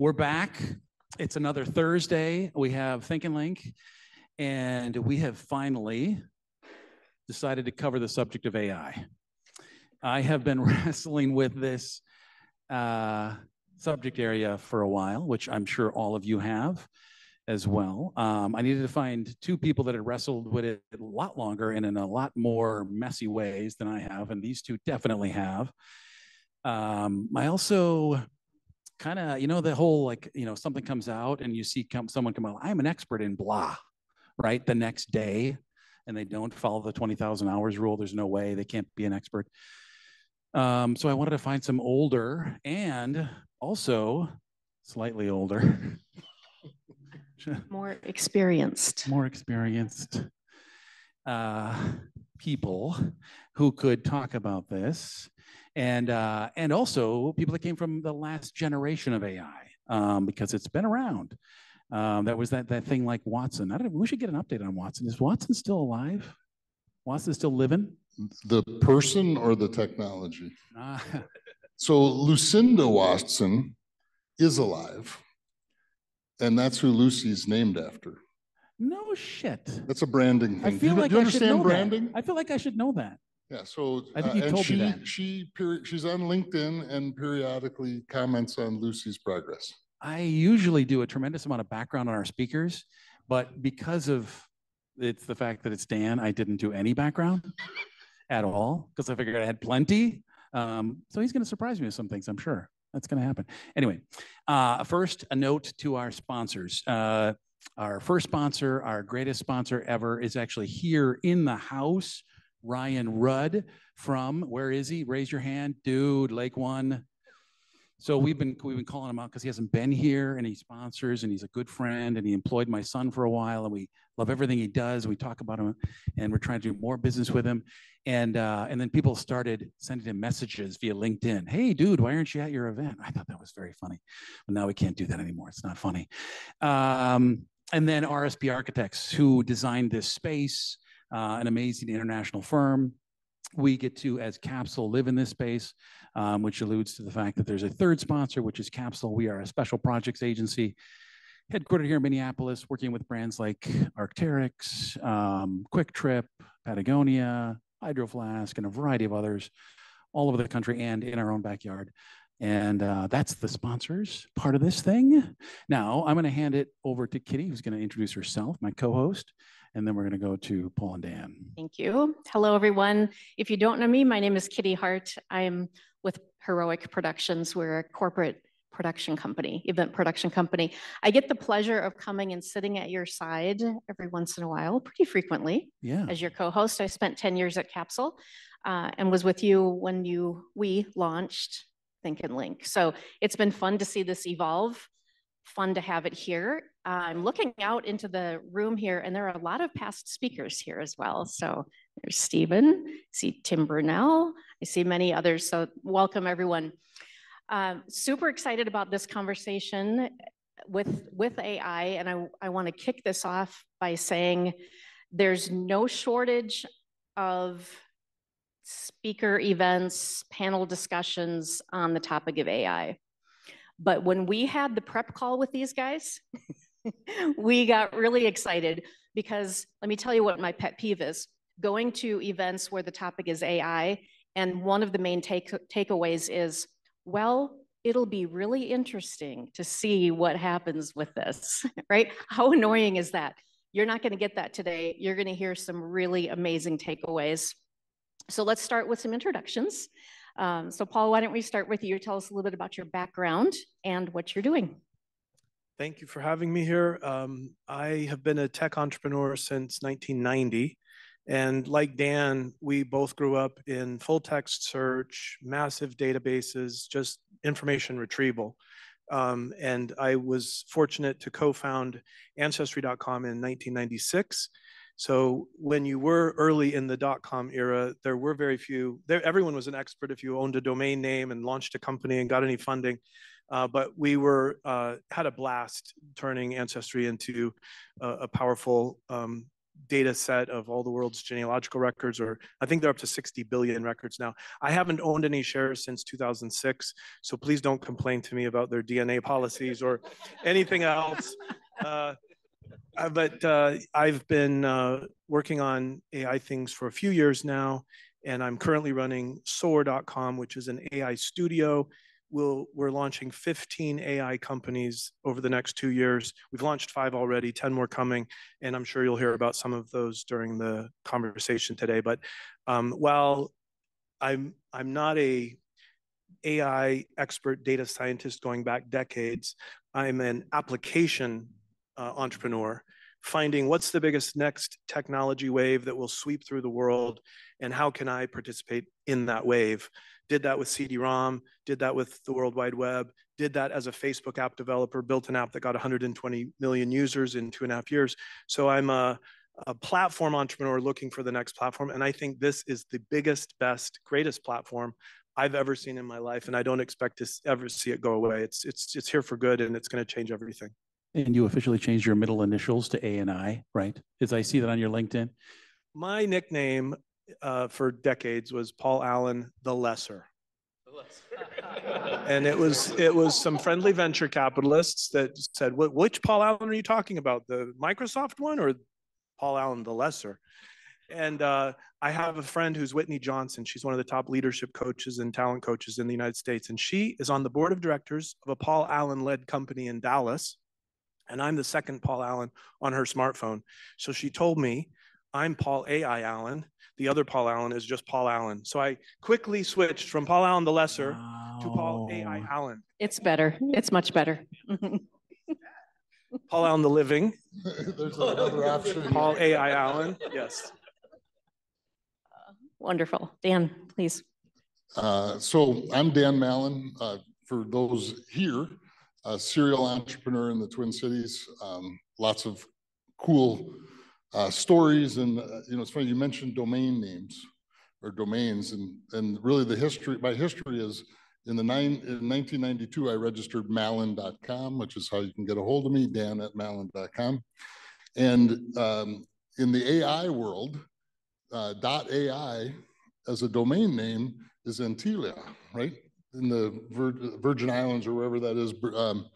We're back. It's another Thursday. We have Think and Link, and we have finally decided to cover the subject of AI. I have been wrestling with this uh, subject area for a while, which I'm sure all of you have as well. Um, I needed to find two people that had wrestled with it a lot longer and in a lot more messy ways than I have, and these two definitely have. Um, I also kind of, you know, the whole like, you know, something comes out and you see come, someone come out, I'm an expert in blah, right? The next day, and they don't follow the 20,000 hours rule. There's no way they can't be an expert. Um, so I wanted to find some older and also slightly older, more experienced, more experienced uh, people who could talk about this and uh, and also people that came from the last generation of AI um, because it's been around. Um, that was that that thing like Watson. I don't. know. We should get an update on Watson. Is Watson still alive? Watson still living? The person or the technology? Ah. so Lucinda Watson is alive, and that's who Lucy's named after. No shit. That's a branding thing. I feel do you, like do you I understand branding? That. I feel like I should know that. Yeah, so I think you uh, told she, me that. She she's on LinkedIn and periodically comments on Lucy's progress. I usually do a tremendous amount of background on our speakers, but because of it's the fact that it's Dan, I didn't do any background at all because I figured I had plenty. Um, so he's going to surprise me with some things, I'm sure. That's going to happen. Anyway, uh, first, a note to our sponsors. Uh, our first sponsor, our greatest sponsor ever, is actually here in the house Ryan Rudd from where is he? Raise your hand, dude. Lake One. So we've been we've been calling him out because he hasn't been here, and he sponsors, and he's a good friend, and he employed my son for a while, and we love everything he does. We talk about him, and we're trying to do more business with him, and uh, and then people started sending him messages via LinkedIn. Hey, dude, why aren't you at your event? I thought that was very funny, but now we can't do that anymore. It's not funny. Um, and then RSP Architects, who designed this space uh, an amazing international firm. We get to, as Capsule, live in this space, um, which alludes to the fact that there's a third sponsor, which is Capsule. We are a special projects agency headquartered here in Minneapolis, working with brands like Arc'teryx, um, Kwik Trip, Patagonia, Hydro Flask, and a variety of others all over the country and in our own backyard. And uh, that's the sponsors part of this thing. Now, I'm going to hand it over to Kitty, who's going to introduce herself, my co host, and then we're going to go to Paul and Dan. Thank you. Hello, everyone. If you don't know me, my name is Kitty Hart. I'm with Heroic Productions. We're a corporate production company, event production company. I get the pleasure of coming and sitting at your side every once in a while, pretty frequently. Yeah. As your co-host, I spent 10 years at Capsule uh, and was with you when you we launched Think and Link. So it's been fun to see this evolve fun to have it here. I'm looking out into the room here, and there are a lot of past speakers here as well. So there's Stephen, I see Tim Brunell, I see many others. So welcome everyone. Um, super excited about this conversation with, with AI, and I, I want to kick this off by saying there's no shortage of speaker events, panel discussions on the topic of AI. But when we had the prep call with these guys, we got really excited because let me tell you what my pet peeve is going to events where the topic is AI. And one of the main take, takeaways is, well, it'll be really interesting to see what happens with this, right? How annoying is that? You're not going to get that today. You're going to hear some really amazing takeaways. So let's start with some introductions. Um, so Paul, why don't we start with you? Tell us a little bit about your background and what you're doing. Thank you for having me here. Um, I have been a tech entrepreneur since 1990. And like Dan, we both grew up in full text search, massive databases, just information retrieval. Um, and I was fortunate to co found Ancestry.com in 1996 so when you were early in the dot-com era, there were very few, there, everyone was an expert if you owned a domain name and launched a company and got any funding. Uh, but we were uh, had a blast turning Ancestry into a, a powerful um, data set of all the world's genealogical records, or I think they're up to 60 billion records now. I haven't owned any shares since 2006, so please don't complain to me about their DNA policies or anything else. Uh, uh, but uh, I've been uh, working on AI things for a few years now, and I'm currently running Soar.com, which is an AI studio. We're launching 15 AI companies over the next two years. We've launched five already, 10 more coming, and I'm sure you'll hear about some of those during the conversation today. But um, while I'm, I'm not a AI expert data scientist going back decades, I'm an application uh, entrepreneur finding what's the biggest next technology wave that will sweep through the world and how can I participate in that wave. Did that with CD-ROM, did that with the World Wide Web, did that as a Facebook app developer, built an app that got 120 million users in two and a half years. So I'm a, a platform entrepreneur looking for the next platform. And I think this is the biggest, best, greatest platform I've ever seen in my life. And I don't expect to ever see it go away. It's, it's, it's here for good and it's going to change everything. And you officially changed your middle initials to A and I, right? As I see that on your LinkedIn. My nickname uh, for decades was Paul Allen the Lesser. and it was it was some friendly venture capitalists that said, "Which Paul Allen are you talking about? The Microsoft one or Paul Allen the Lesser?" And uh, I have a friend who's Whitney Johnson. She's one of the top leadership coaches and talent coaches in the United States, and she is on the board of directors of a Paul Allen led company in Dallas and I'm the second Paul Allen on her smartphone. So she told me, I'm Paul A.I. Allen. The other Paul Allen is just Paul Allen. So I quickly switched from Paul Allen the Lesser wow. to Paul A.I. Allen. It's better. It's much better. Paul Allen the Living. There's another option. Paul A.I. Allen. Yes. Wonderful. Dan, please. Uh, so I'm Dan Mallin. Uh, for those here, a serial entrepreneur in the Twin Cities. Um, lots of cool uh, stories, and uh, you know, it's funny you mentioned domain names or domains, and and really the history. My history is in the nine in 1992, I registered Mallin.com, which is how you can get a hold of me, Dan at Mallin.com, and um, in the AI world, uh, .ai as a domain name is Antilia, right? in the Vir- Virgin Islands or wherever that is. Um,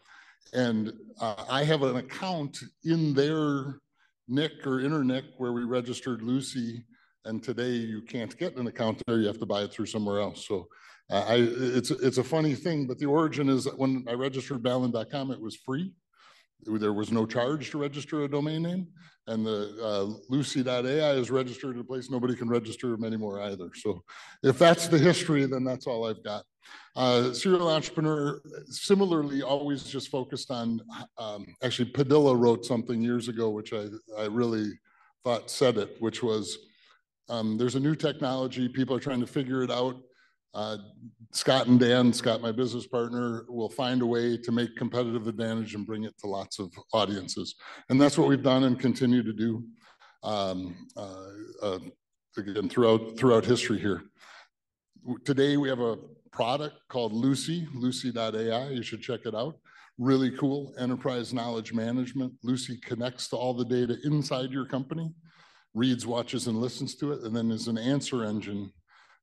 and uh, I have an account in their NIC or InterNIC where we registered Lucy. And today you can't get an account there; you have to buy it through somewhere else. So, uh, I it's it's a funny thing, but the origin is that when I registered Mallin.com, it was free. There was no charge to register a domain name, and the uh, Lucy.ai is registered in a place nobody can register them anymore either. So, if that's the history, then that's all I've got. Uh, serial entrepreneur, similarly, always just focused on, um, actually Padilla wrote something years ago, which I, I really thought said it, which was, um, there's a new technology, people are trying to figure it out. Uh, Scott and Dan, Scott, my business partner, will find a way to make competitive advantage and bring it to lots of audiences. And that's what we've done and continue to do um, uh, uh again throughout, throughout history here. Today we have a product called Lucy, lucy.ai. You should check it out. Really cool enterprise knowledge management. Lucy connects to all the data inside your company, reads, watches, and listens to it, and then is an answer engine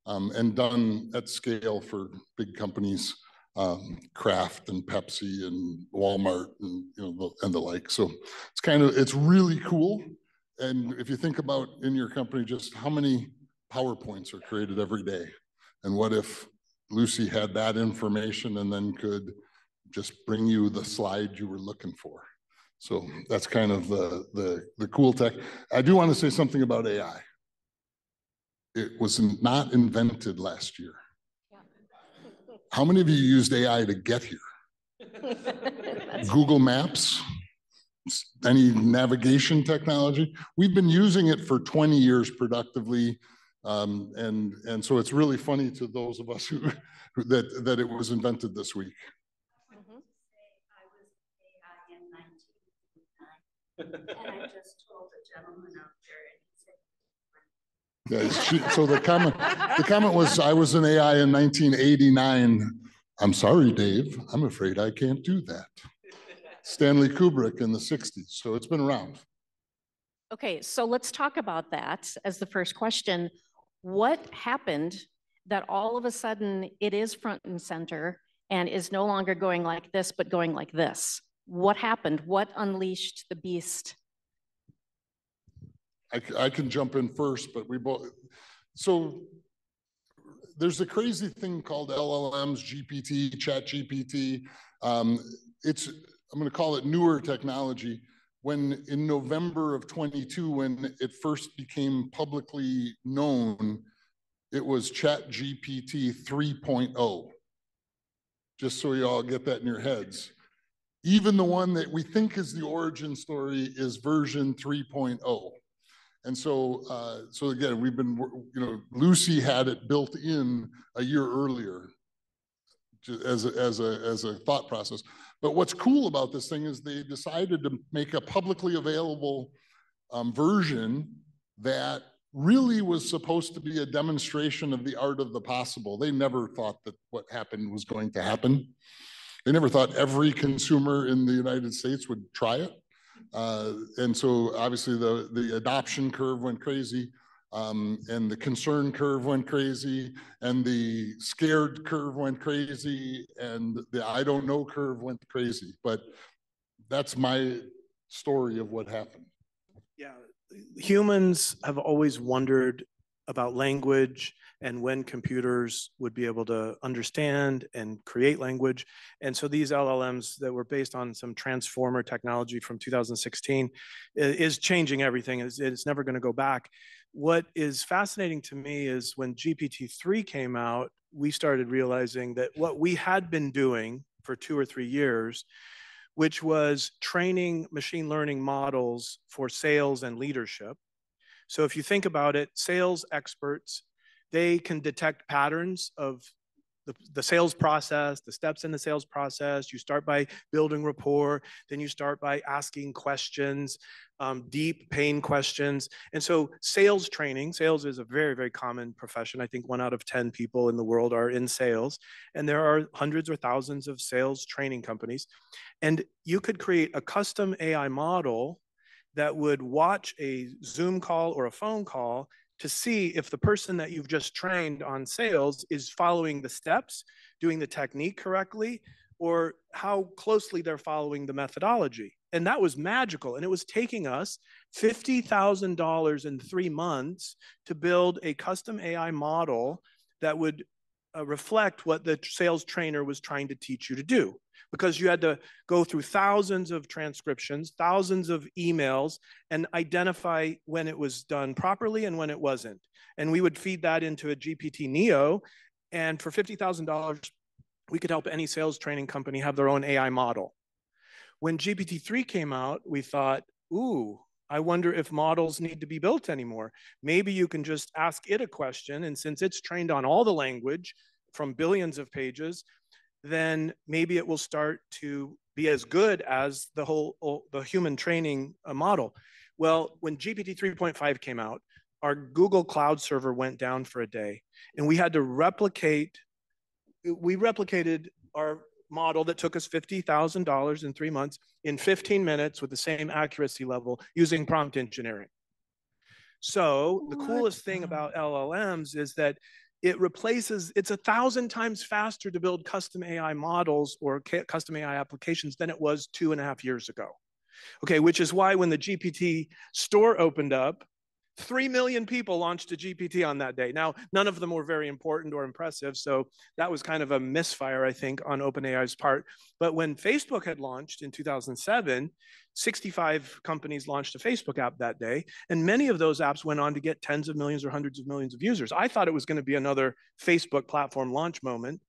um, and done at scale for big companies, um, Kraft and Pepsi and Walmart and you know and the like. So it's kind of it's really cool. And if you think about in your company, just how many PowerPoints are created every day, and what if Lucy had that information and then could just bring you the slide you were looking for. So that's kind of the, the, the cool tech. I do want to say something about AI. It was not invented last year. How many of you used AI to get here? Google Maps, any navigation technology. We've been using it for 20 years productively um, and, and so it's really funny to those of us who, who that, that it was invented this week. and I just told the gentleman out there, and he said, yeah, so the comment, the comment was, I was an AI in 1989. I'm sorry, Dave. I'm afraid I can't do that. Stanley Kubrick in the 60s. So it's been around. Okay, so let's talk about that as the first question. What happened that all of a sudden it is front and center and is no longer going like this, but going like this? What happened? What unleashed the beast? I can jump in first, but we both, so there's a crazy thing called LLMs, GPT, Chat GPT. Um, it's, I'm going to call it newer technology. When in November of 22, when it first became publicly known, it was Chat GPT 3.0. Just so you all get that in your heads. Even the one that we think is the origin story is version 3.0. And so, uh, so again, we've been, you know, Lucy had it built in a year earlier as a, as a, as a thought process. But what's cool about this thing is they decided to make a publicly available um, version that really was supposed to be a demonstration of the art of the possible. They never thought that what happened was going to happen. They never thought every consumer in the United States would try it. Uh, and so obviously the, the adoption curve went crazy. Um, and the concern curve went crazy and the scared curve went crazy and the I don't know curve went crazy. But that's my story of what happened. Yeah, humans have always wondered about language and when computers would be able to understand and create language. And so these LLMs that were based on some transformer technology from 2016 is changing everything. It's, it's never going to go back. What is fascinating to me is when GPT-3 came out, we started realizing that what we had been doing for two or three years which was training machine learning models for sales and leadership. So if you think about it, sales experts, they can detect patterns of the, the sales process, the steps in the sales process. You start by building rapport, then you start by asking questions, um, deep pain questions. And so sales training, sales is a very, very common profession. I think one out of 10 people in the world are in sales. And there are hundreds or thousands of sales training companies. And you could create a custom AI model that would watch a Zoom call or a phone call to see if the person that you've just trained on sales is following the steps, doing the technique correctly, or how closely they're following the methodology. And that was magical. And it was taking us $50,000 in three months to build a custom AI model that would uh, reflect what the sales trainer was trying to teach you to do because you had to go through thousands of transcriptions, thousands of emails, and identify when it was done properly and when it wasn't. And we would feed that into a GPT Neo. And for $50,000, we could help any sales training company have their own AI model. When GPT 3 came out, we thought, ooh, I wonder if models need to be built anymore. Maybe you can just ask it a question. And since it's trained on all the language from billions of pages, then maybe it will start to be as good as the whole oh, the human training uh, model. Well, when GPT 3.5 came out, our Google Cloud server went down for a day, and we had to replicate. We replicated our model that took us $50,000 in three months in 15 minutes with the same accuracy level using prompt engineering. So the coolest thing about LLMs is that it replaces, it's a thousand times faster to build custom AI models or custom AI applications than it was two and a half years ago. Okay, which is why when the GPT store opened up, 3 million people launched a GPT on that day. Now, none of them were very important or impressive. So that was kind of a misfire, I think, on OpenAI's part. But when Facebook had launched in 2007, 65 companies launched a Facebook app that day. And many of those apps went on to get tens of millions or hundreds of millions of users. I thought it was going to be another Facebook platform launch moment.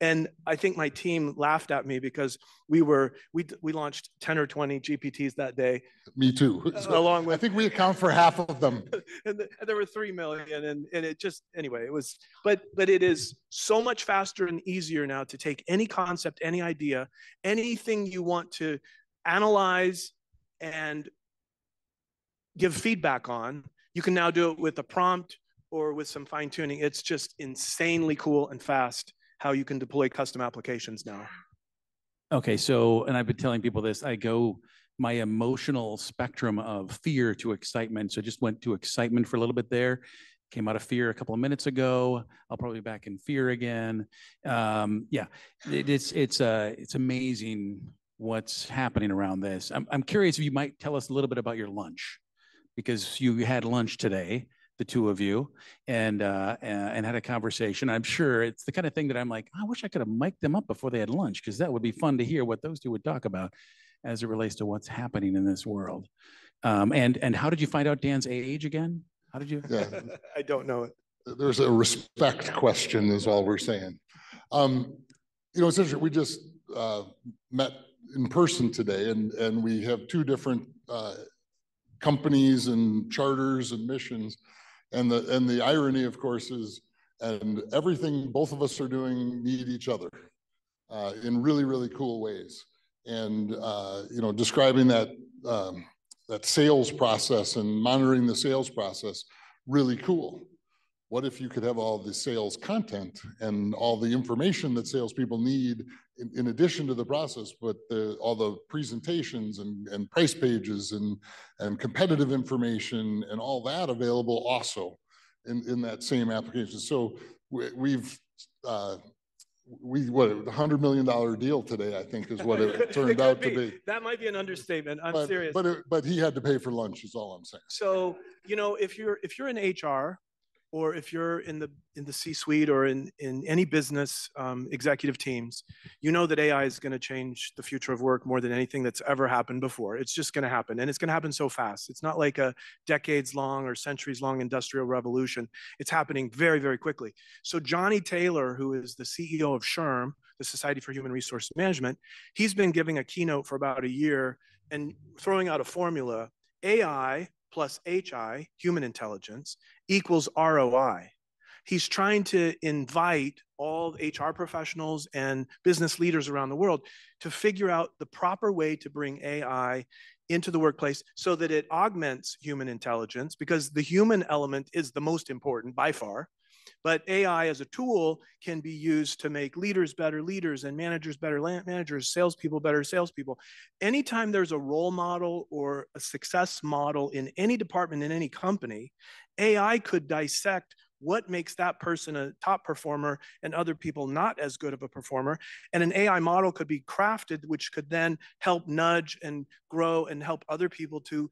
And I think my team laughed at me because we were we we launched 10 or 20 GPTs that day, Me too. So along I think we account for half of them. and, th- and there were three million and, and it just anyway it was but but it is so much faster and easier now to take any concept any idea anything you want to analyze and give feedback on you can now do it with a prompt or with some fine tuning it's just insanely cool and fast how you can deploy custom applications now Okay, so, and I've been telling people this, I go my emotional spectrum of fear to excitement. So just went to excitement for a little bit there. Came out of fear a couple of minutes ago. I'll probably be back in fear again. Um, yeah, it, it's it's uh, it's amazing what's happening around this. I'm I'm curious if you might tell us a little bit about your lunch, because you had lunch today, the two of you, and uh, and had a conversation. I'm sure it's the kind of thing that I'm like, I wish I could have mic'd them up before they had lunch, because that would be fun to hear what those two would talk about as it relates to what's happening in this world. Um, and and how did you find out Dan's age again? How did you? Yeah, I don't know it. there's a respect question is all we're saying. Um, you know, it's interesting, we just, uh, met in person today and, and we have two different, uh, companies and charters and missions. And the, and the irony, of course, is, and everything both of us are doing need each other, uh, in really, really cool ways. And, uh, you know, describing that, um, that sales process and monitoring the sales process, really cool. What if you could have all the sales content and all the information that salespeople need in, in addition to the process, but the, all the presentations and, and price pages and, and competitive information and all that available also in, in that same application. So we, we've uh, we what a hundred million dollar deal today, I think, is what it turned could out to be. be. That might be an understatement. I'm But, serious. but it, but he had to pay for lunch, is all I'm saying. So, you know, if you're if you're in HR or if you're in the in the C-suite or in in any business um, executive teams, you know that AI is going to change the future of work more than anything that's ever happened before. It's just going to happen, and it's going to happen so fast. It's not like a decades-long or centuries-long industrial revolution. It's happening very, very quickly. So Johnny Taylor, who is the CEO of SHRM, the Society for Human Resource Management, he's been giving a keynote for about a year and throwing out a formula: AI plus HI, human intelligence, equals ROI. He's trying to invite all HR professionals and business leaders around the world to figure out the proper way to bring AI into the workplace so that it augments human intelligence because the human element is the most important by far. But AI as a tool can be used to make leaders better leaders and managers better managers, salespeople better salespeople. Anytime there's a role model or a success model in any department in any company, AI could dissect what makes that person a top performer and other people not as good of a performer. And an AI model could be crafted, which could then help nudge and grow and help other people to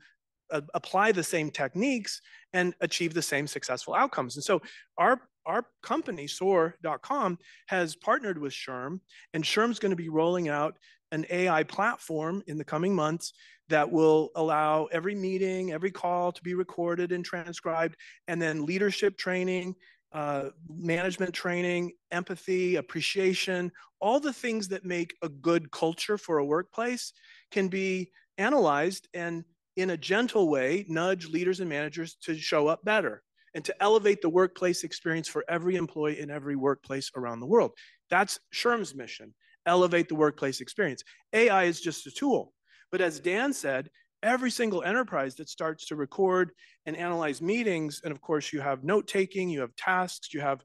uh, apply the same techniques and achieve the same successful outcomes. And so our our company soar.com has partnered with SHRM, and SHRM's going to be rolling out an AI platform in the coming months that will allow every meeting, every call to be recorded and transcribed, and then leadership training, uh, management training, empathy, appreciation, all the things that make a good culture for a workplace can be analyzed and in a gentle way nudge leaders and managers to show up better and to elevate the workplace experience for every employee in every workplace around the world. That's SHRM's mission, elevate the workplace experience. AI is just a tool. But as Dan said, every single enterprise that starts to record and analyze meetings, and of course you have note taking, you have tasks, you have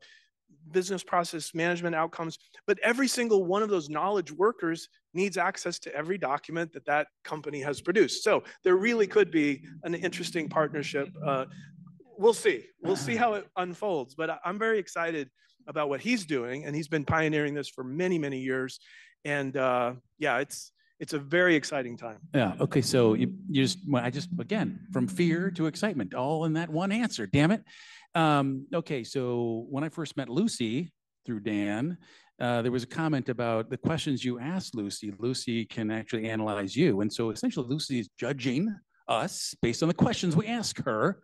business process management outcomes, but every single one of those knowledge workers needs access to every document that that company has produced. So there really could be an interesting partnership. Uh, we'll see. We'll see how it unfolds. But I'm very excited about what he's doing, and he's been pioneering this for many, many years. And uh, yeah, it's it's a very exciting time. Yeah. Okay. So you, you just, well, I just, again, from fear to excitement, all in that one answer. Damn it. Um, okay. So when I first met Lucy through Dan, uh, there was a comment about the questions you asked Lucy. Lucy can actually analyze you. And so essentially, Lucy is judging us based on the questions we ask her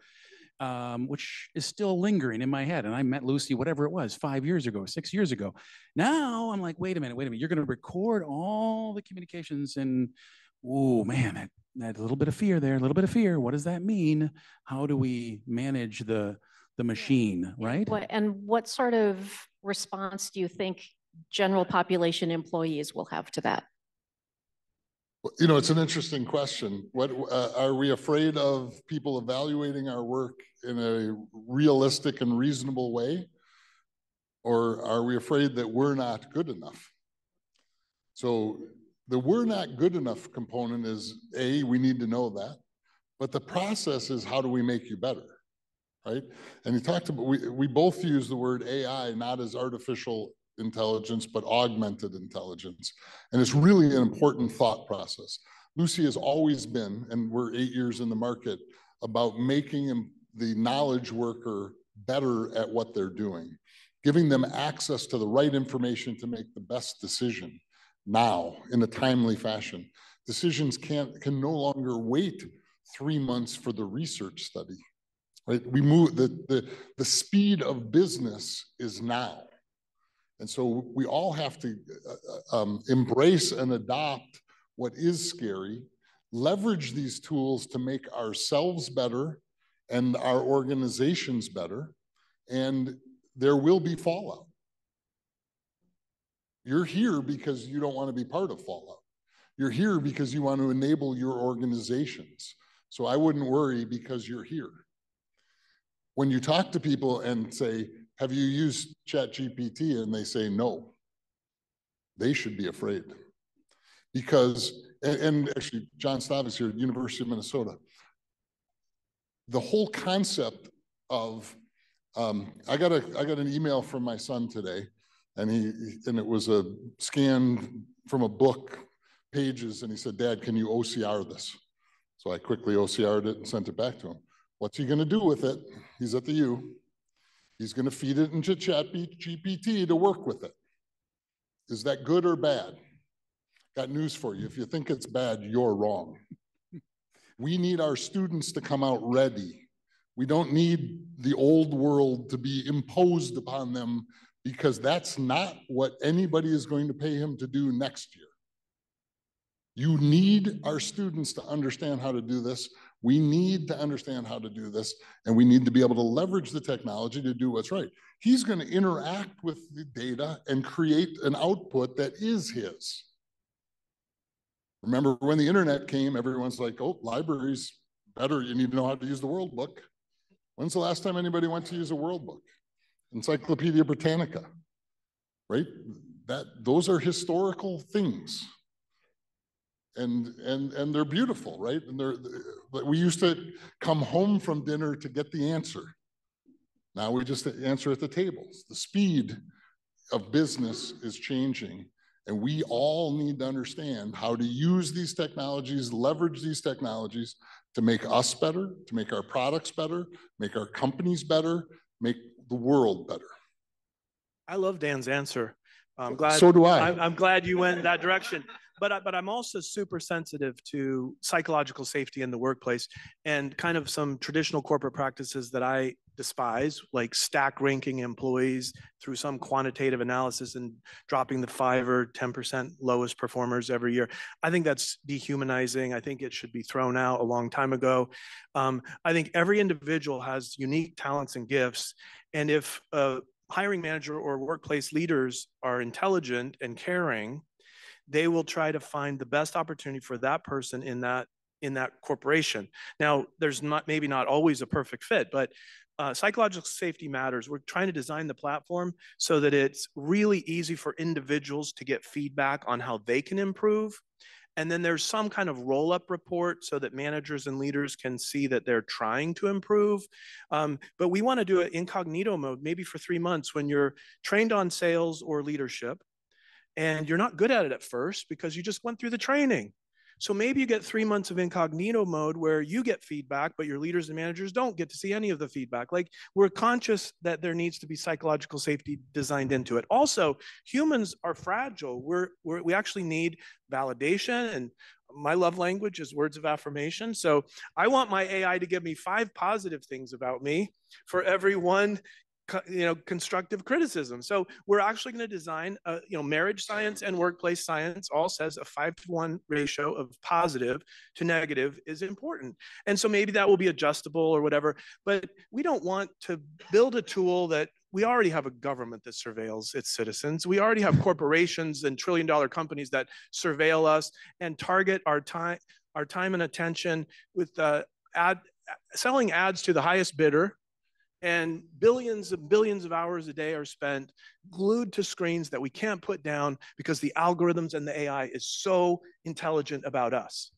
um, which is still lingering in my head. And I met Lucy, whatever it was, five years ago, six years ago. Now I'm like, wait a minute, wait a minute. You're going to record all the communications and, oh man, that, that little bit of fear there, a little bit of fear. What does that mean? How do we manage the the machine, right? What, and what sort of response do you think general population employees will have to that? You know, it's an interesting question. What uh, are we afraid of people evaluating our work in a realistic and reasonable way? Or are we afraid that we're not good enough? So the we're not good enough component is A, we need to know that. But the process is how do we make you better? Right? And he talked about, we, we both use the word AI not as artificial intelligence, but augmented intelligence. And it's really an important thought process. Lucy has always been, and we're eight years in the market, about making the knowledge worker better at what they're doing, giving them access to the right information to make the best decision now in a timely fashion. Decisions can't can no longer wait three months for the research study. Right? We move the, the, the speed of business is now. And so we all have to uh, uh, um, embrace and adopt what is scary, leverage these tools to make ourselves better and our organizations better, and there will be fallout. You're here because you don't want to be part of fallout. You're here because you want to enable your organizations. So I wouldn't worry because you're here. When you talk to people and say, Have you used ChatGPT? and they say no, they should be afraid. Because, and, and actually, John Stavis here at University of Minnesota, the whole concept of um, I got a I got an email from my son today, and he and it was a scan from a book pages, and he said, "Dad, can you OCR this?" So I quickly OCR'd it and sent it back to him. What's he going to do with it? He's at the U. He's going to feed it into Chat GPT to work with it. Is that good or bad? Got news for you. If you think it's bad, you're wrong. We need our students to come out ready we don't need the old world to be imposed upon them because that's not what anybody is going to pay him to do next year. You need our students to understand how to do this. We need to understand how to do this, and we need to be able to leverage the technology to do what's right. He's going to interact with the data and create an output that is his. Remember when the internet came, everyone's like, oh, libraries better, you need to know how to use the world book. When's the last time anybody went to use a world book? Encyclopedia Britannica, right? That those are historical things. And and and they're beautiful, right? And they're but we used to come home from dinner to get the answer. Now we just answer at the tables. The speed of business is changing and we all need to understand how to use these technologies, leverage these technologies to make us better, to make our products better, make our companies better, make the world better. I love Dan's answer. I'm glad. So do I. I'm, I'm glad you went in that direction. But I, but I'm also super sensitive to psychological safety in the workplace and kind of some traditional corporate practices that I despise, like stack ranking employees through some quantitative analysis and dropping the five or 10% lowest performers every year. I think that's dehumanizing. I think it should be thrown out a long time ago. Um, I think every individual has unique talents and gifts. And if a hiring manager or workplace leaders are intelligent and caring, they will try to find the best opportunity for that person in that in that corporation. Now, there's not maybe not always a perfect fit, but uh, psychological safety matters. We're trying to design the platform so that it's really easy for individuals to get feedback on how they can improve. And then there's some kind of roll up report so that managers and leaders can see that they're trying to improve. Um, but we want to do it incognito mode, maybe for three months when you're trained on sales or leadership and you're not good at it at first because you just went through the training. So maybe you get three months of incognito mode where you get feedback, but your leaders and managers don't get to see any of the feedback. Like we're conscious that there needs to be psychological safety designed into it. Also, humans are fragile. We're, we're we actually need validation and my love language is words of affirmation. So I want my AI to give me five positive things about me for every one you know constructive criticism. So we're actually going to design a, you know marriage science and workplace science all says a five to one ratio of positive to negative is important. And so maybe that will be adjustable or whatever but we don't want to build a tool that we already have a government that surveils its citizens. We already have corporations and trillion dollar companies that surveil us and target our time our time and attention with uh, ad selling ads to the highest bidder And billions and billions of hours a day are spent glued to screens that we can't put down because the algorithms and the AI is so intelligent about us.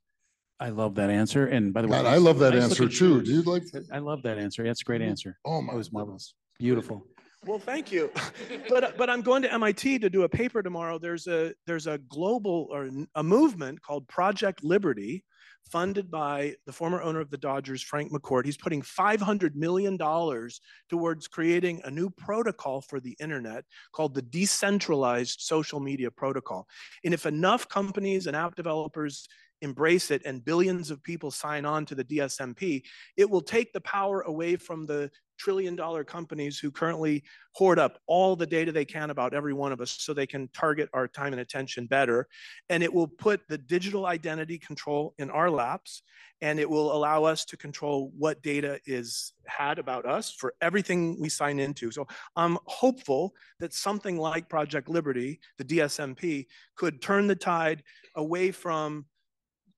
I love that answer. And by the way, God, I love that nice answer too. shoes. Do you like? I love that answer. That's a great mm-hmm. answer. Oh That my. was marvelous. Beautiful. Well, thank you. but but I'm going to MIT to do a paper tomorrow. There's a there's a global or a movement called Project Liberty, funded by the former owner of the Dodgers, Frank McCourt. He's putting 500 million dollars towards creating a new protocol for the internet called the decentralized social media protocol. And if enough companies and app developers embrace it and billions of people sign on to the DSMP, it will take the power away from the trillion dollar companies who currently hoard up all the data they can about every one of us so they can target our time and attention better. And it will put the digital identity control in our laps and it will allow us to control what data is had about us for everything we sign into. So I'm hopeful that something like Project Liberty, the DSMP, could turn the tide away from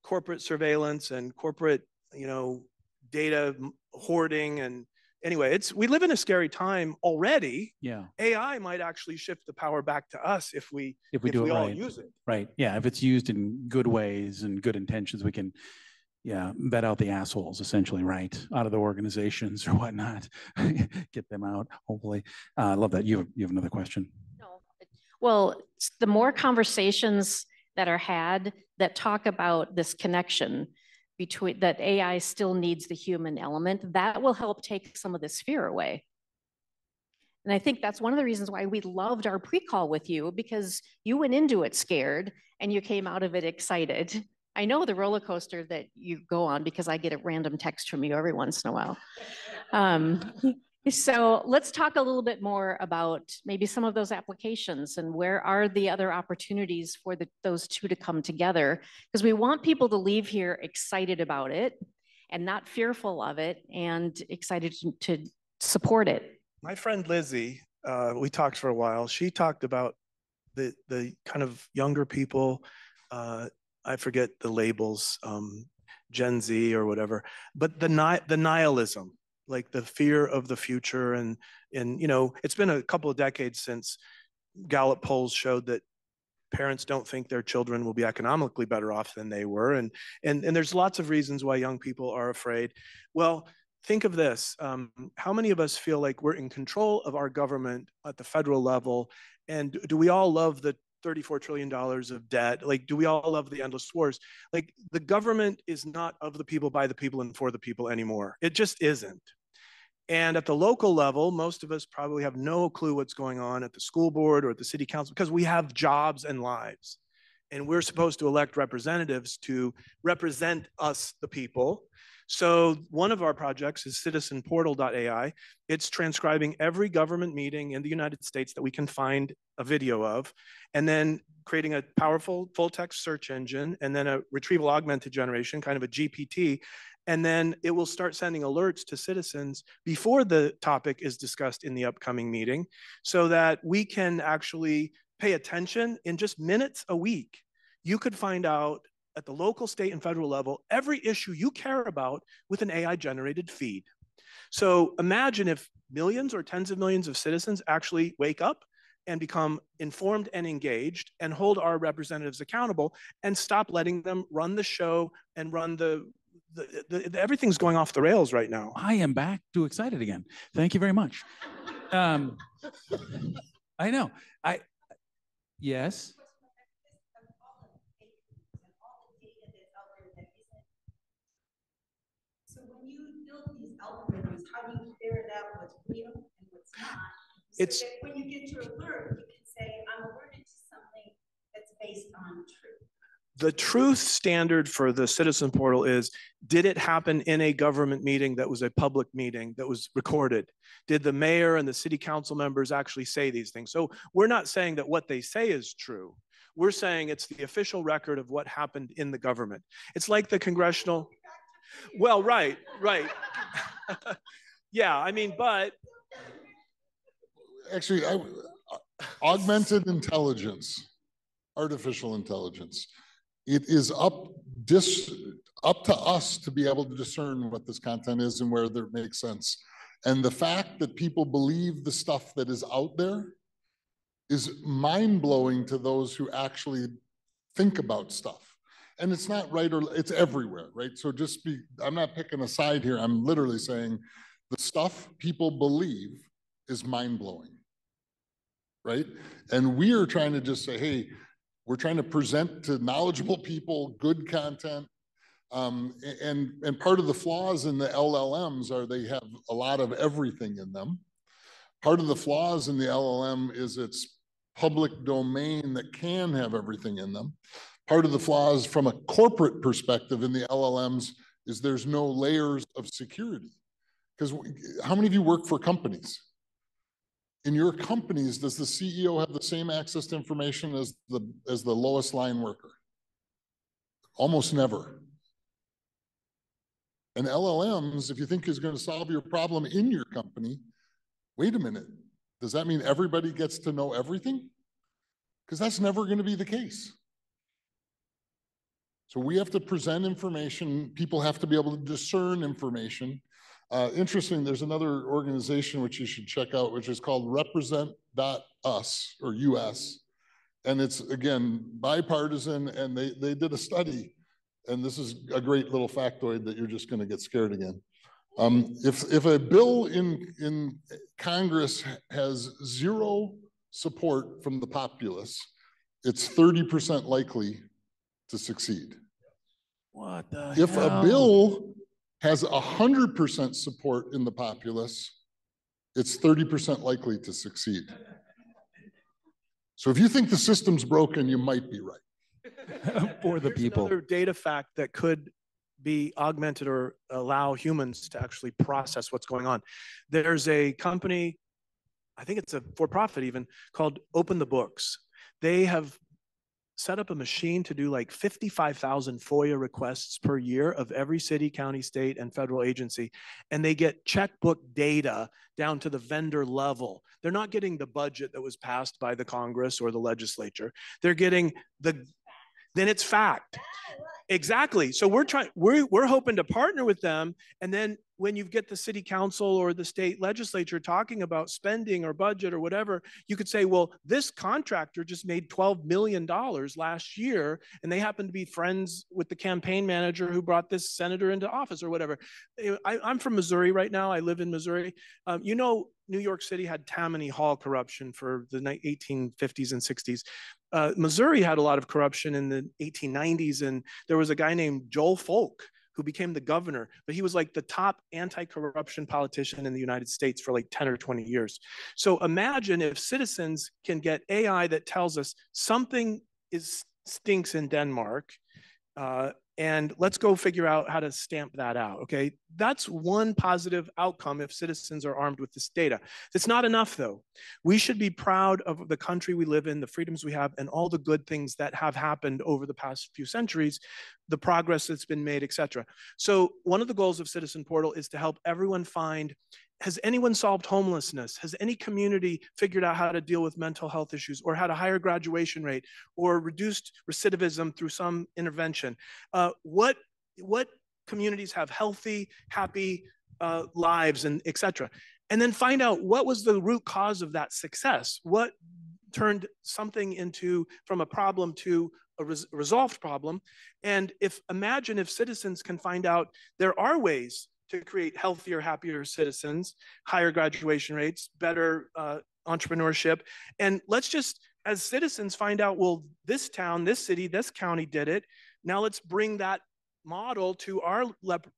corporate surveillance and corporate, you know, data hoarding and anyway, it's we live in a scary time already. Yeah. AI might actually shift the power back to us if we If we if do we it all right. use it. Right. Yeah. If it's used in good ways and good intentions, we can, yeah, vet out the assholes essentially, right? Out of the organizations or whatnot. Get them out, hopefully. Uh, I love that. You have, you have another question. No. Well, the more conversations that are had that talk about this connection between, that AI still needs the human element, that will help take some of this fear away. And I think that's one of the reasons why we loved our pre-call with you, because you went into it scared and you came out of it excited. I know the roller coaster that you go on because I get a random text from you every once in a while. Um, so let's talk a little bit more about maybe some of those applications and where are the other opportunities for the, those two to come together? Because we want people to leave here excited about it and not fearful of it and excited to, support it. My friend Lizzie, uh, we talked for a while. She talked about the the kind of younger people. Uh, I forget the labels, um, Gen Z or whatever, but the ni- the nihilism, like the fear of the future, and and you know, it's been a couple of decades since Gallup polls showed that parents don't think their children will be economically better off than they were, and and and there's lots of reasons why young people are afraid. Well, think of this um, how many of us feel like we're in control of our government at the federal level and do- do we all love the 34 trillion dollars of debt. Like do we all love the endless wars? Like the government is not of the people by the people and for the people anymore. It just isn't. And at the local level most of us probably have no clue what's going on at the school board or at the city council because we have jobs and lives. And we're supposed to elect representatives to represent us the people so one of our projects is citizenportal.ai. It's transcribing every government meeting in the United States that we can find a video of, and then creating a powerful full text search engine, and then a retrieval augmented generation, kind of a GPT. And then it will start sending alerts to citizens before the topic is discussed in the upcoming meeting so that we can actually pay attention in just minutes a week. You could find out at the local, state, and federal level every issue you care about with an AI generated feed. So imagine if millions or tens of millions of citizens actually wake up and become informed and engaged and hold our representatives accountable and stop letting them run the show and run the, the, the, the everything's going off the rails right now. I am back to excited again. Thank you very much. Um, I know. I, yes. So when you build these algorithms, how do you figure out what's real and what's not? So It's- that when you get your alert, you can say, I'm alerted to something that's based on truth. The truth standard for the citizen portal is, did it happen in a government meeting that was a public meeting that was recorded? Did the mayor and the city council members actually say these things? So we're not saying that what they say is true. We're saying it's the official record of what happened in the government. It's like the congressional, well, right, right. Yeah, I mean, but Actually, I, uh, augmented intelligence, artificial intelligence. It is up dis, up to us to be able to discern what this content is and where there makes sense. And the fact that people believe the stuff that is out there is mind blowing to those who actually think about stuff. And it's not right or it's everywhere, right? So just be, I'm not picking a side here. I'm literally saying the stuff people believe is mind blowing, right? And we are trying to just say, hey, we're trying to present to knowledgeable people good content. Um, and, and part of the flaws in the LLMs are they have a lot of everything in them. Part of the flaws in the LLM is it's public domain that can have everything in them. Part of the flaws from a corporate perspective in the LLMs is there's no layers of security. Because how many of you work for companies? In your companies, does the CEO have the same access to information as the, as the lowest line worker? Almost never. And LLMs, if you think is going to solve your problem in your company, wait a minute, does that mean everybody gets to know everything? Because that's never going to be the case. So we have to present information. People have to be able to discern information. Uh, interesting, there's another organization which you should check out, which is called represent.us or US. And it's, again, bipartisan, and they, they did a study. And this is a great little factoid that you're just going to get scared again. Um, if, if a bill in, in Congress has zero support from the populace, it's 30% likely to succeed. What the If a bill has 100% support in the populace, it's 30% likely to succeed. So if you think the system's broken, you might be right. For the Here's people. Another data fact that could be augmented or allow humans to actually process what's going on. There's a company, I think it's a for-profit even, called Open the Books. They have set up a machine to do like 55,000 FOIA requests per year of every city, county, state, and federal agency. And they get checkbook data down to the vendor level. They're not getting the budget that was passed by the Congress or the legislature. They're getting the, then it's fact. Exactly. So we're trying, we're, we're hoping to partner with them. And then when you get the city council or the state legislature talking about spending or budget or whatever, you could say, well, this contractor just made $12 million last year, and they happen to be friends with the campaign manager who brought this senator into office or whatever. Eh, I, I'm from Missouri right now. I live in Missouri. Um, you know, New York City had Tammany Hall corruption for the 1850s and 60s. Uh, Missouri had a lot of corruption in the 1890s, and there was a guy named Joel Folk who became the governor, but he was like the top anti-corruption politician in the United States for like 10 or 20 years. So imagine if citizens can get AI that tells us something is stinks in Denmark, uh, and let's go figure out how to stamp that out. Okay, that's one positive outcome if citizens are armed with this data. It's not enough though. We should be proud of the country we live in, the freedoms we have, and all the good things that have happened over the past few centuries, the progress that's been made, etc. So one of the goals of Citizen Portal is to help everyone find has anyone solved homelessness? Has any community figured out how to deal with mental health issues or had a higher graduation rate or reduced recidivism through some intervention? Uh, what, what communities have healthy, happy uh, lives and et cetera? And then find out what was the root cause of that success? What turned something into from a problem to a res- resolved problem? And if imagine if citizens can find out there are ways to create healthier, happier citizens, higher graduation rates, better uh, entrepreneurship. And let's just, as citizens, find out well, this town, this city, this county did it. Now let's bring that model to our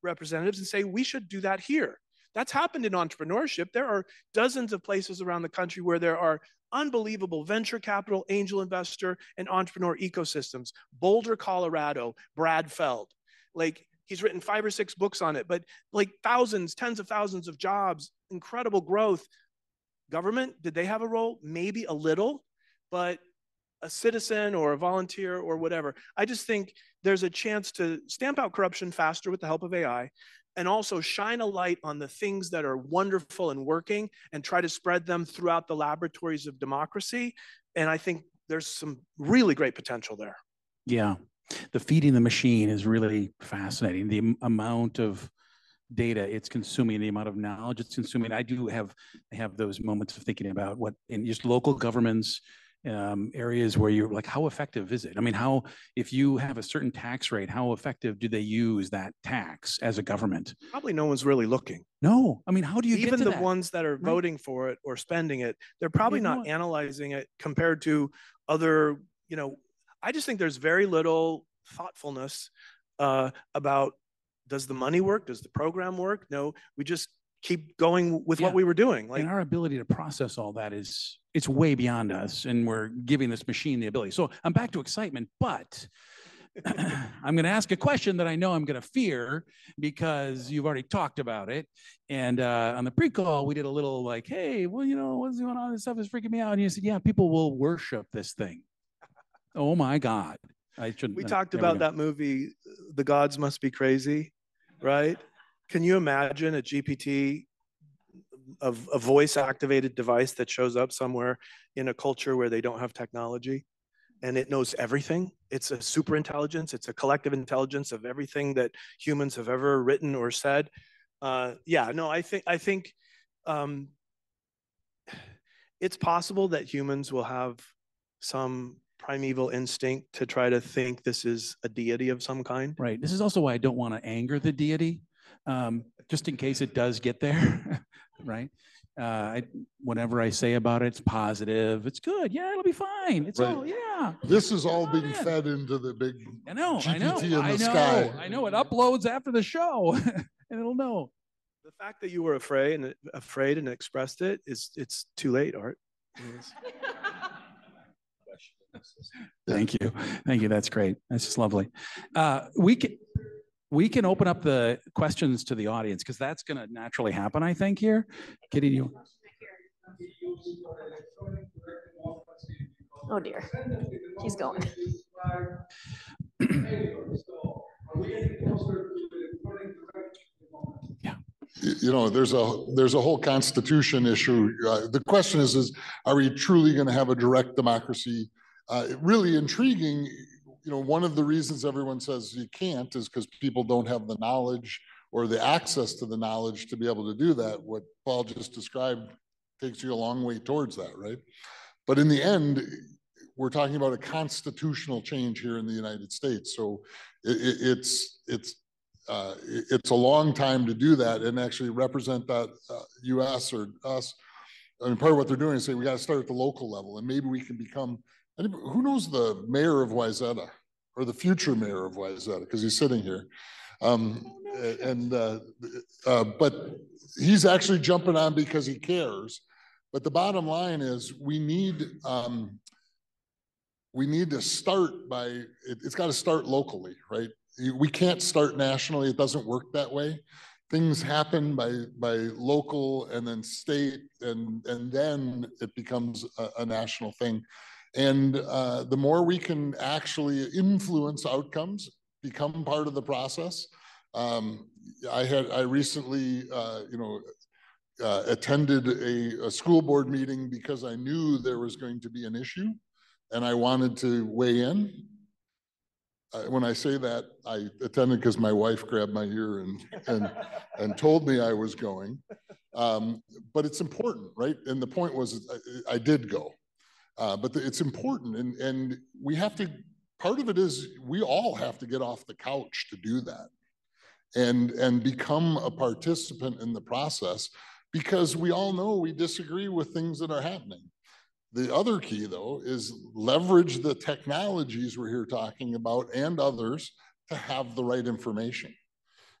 representatives and say, we should do that here. That's happened in entrepreneurship. There are dozens of places around the country where there are unbelievable venture capital, angel investor, and entrepreneur ecosystems. Boulder, Colorado, Brad Feld. Like he's written five or six books on it, but like thousands, tens of thousands of jobs, incredible growth. Government, did they have a role? Maybe a little, but a citizen or a volunteer or whatever. I just think there's a chance to stamp out corruption faster with the help of AI and also shine a light on the things that are wonderful and working and try to spread them throughout the laboratories of democracy. And I think there's some really great potential there. Yeah, the feeding the machine is really fascinating. The amount of data it's consuming, the amount of knowledge it's consuming. I do have I have those moments of thinking about what in just local governments, um, areas where you're like, how effective is it? I mean, how if you have a certain tax rate, how effective do they use that tax as a government? Probably no one's really looking. No, I mean, how do you get Even the that? ones that are Right. voting for it or spending it, they're probably not analyzing it compared to other, you know, I just think there's very little thoughtfulness uh, about does the money work? Does the program work? No, we just keep going with Yeah. what we were doing. Like and our ability to process all that is it's way beyond us and we're giving this machine the ability so i'm back to excitement but i'm going to ask a question that i know i'm going to fear because you've already talked about it and uh, on the pre-call we did a little like hey well you know what's going on this stuff is freaking me out and you said yeah people will worship this thing oh my god i shouldn't we talked there we about that movie, The Gods Must Be Crazy, right? Can you imagine a GPT, a, a voice activated device that shows up somewhere in a culture where they don't have technology and it knows everything? It's a super intelligence, it's a collective intelligence of everything that humans have ever written or said. Uh, yeah, no, I think, I think um, it's possible that humans will have some primeval instinct to try to think this is a deity of some kind. Right. This is also why I don't want to anger the deity, um, just in case it does get there. right. Uh, I, whatever I say about it, it's positive. It's good. Yeah, it'll be fine. It's Right. all, yeah. This is all being on in. fed into the big, I know. I know. GPT in I know. sky. I know. It uploads after the show and it'll know. The fact that you were afraid and afraid and expressed it is it's too late, Art. It's- Thank you. Thank you. That's great. That's just lovely. Uh, we can, we can open up the questions to the audience because that's going to naturally happen, I think, here. Kitty, you? Oh dear, he's going. y- you know, there's a, there's a whole constitution issue. Uh, the question is, is are we truly going to have a direct democracy? Uh, really intriguing, you know, one of the reasons everyone says you can't is because people don't have the knowledge or the access to the knowledge to be able to do that. What Paul just described takes you a long way towards that, right? But in the end, we're talking about a constitutional change here in the United States. So it, it, it's, it's, uh, it- it's a long time to do that and actually represent that uh, US or us. I mean, part of what they're doing is say, we got to start at the local level and maybe we can become, who knows the mayor of Wayzata or the future mayor of Wayzata, because he's sitting here. Um, and, uh, uh, but he's actually jumping on because he cares. But the bottom line is we need, um, we need to start by, it, it's got to start locally, right? We can't start nationally. It doesn't work that way. Things happen by, by local and then state and, and then it becomes a, a national thing. And uh, the more we can actually influence outcomes, become part of the process. Um, I had, I recently, uh, you know, uh, attended a, a school board meeting because I knew there was going to be an issue and I wanted to weigh in. When I say that, I attended because my wife grabbed my ear and, and, and told me I was going. Um, but it's important, right? And the point was, I, I did go. Uh, but the- it's important and, and we have to, part of it is we all have to get off the couch to do that. And, and become a participant in the process because we all know we disagree with things that are happening. The other key, though, is leverage the technologies we're here talking about and others to have the right information.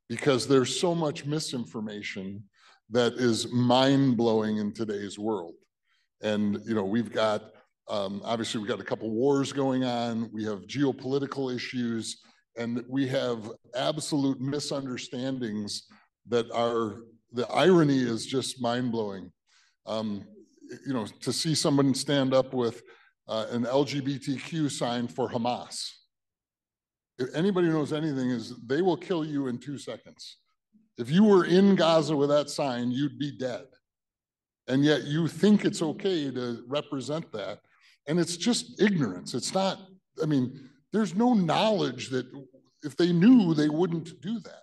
Because there's so much misinformation that is mind blowing in today's world. And, you know, we've got, um, obviously, we've got a couple wars going on, we have geopolitical issues, and we have absolute misunderstandings that are, the irony is just mind blowing. Um, you know, to see someone stand up with uh, an LGBTQ sign for Hamas. If anybody knows anything, is they will kill you in two seconds. If you were in Gaza with that sign, you'd be dead. And yet you think it's okay to represent that. And it's just ignorance. It's not, I mean, there's no knowledge that if they knew, they wouldn't do that.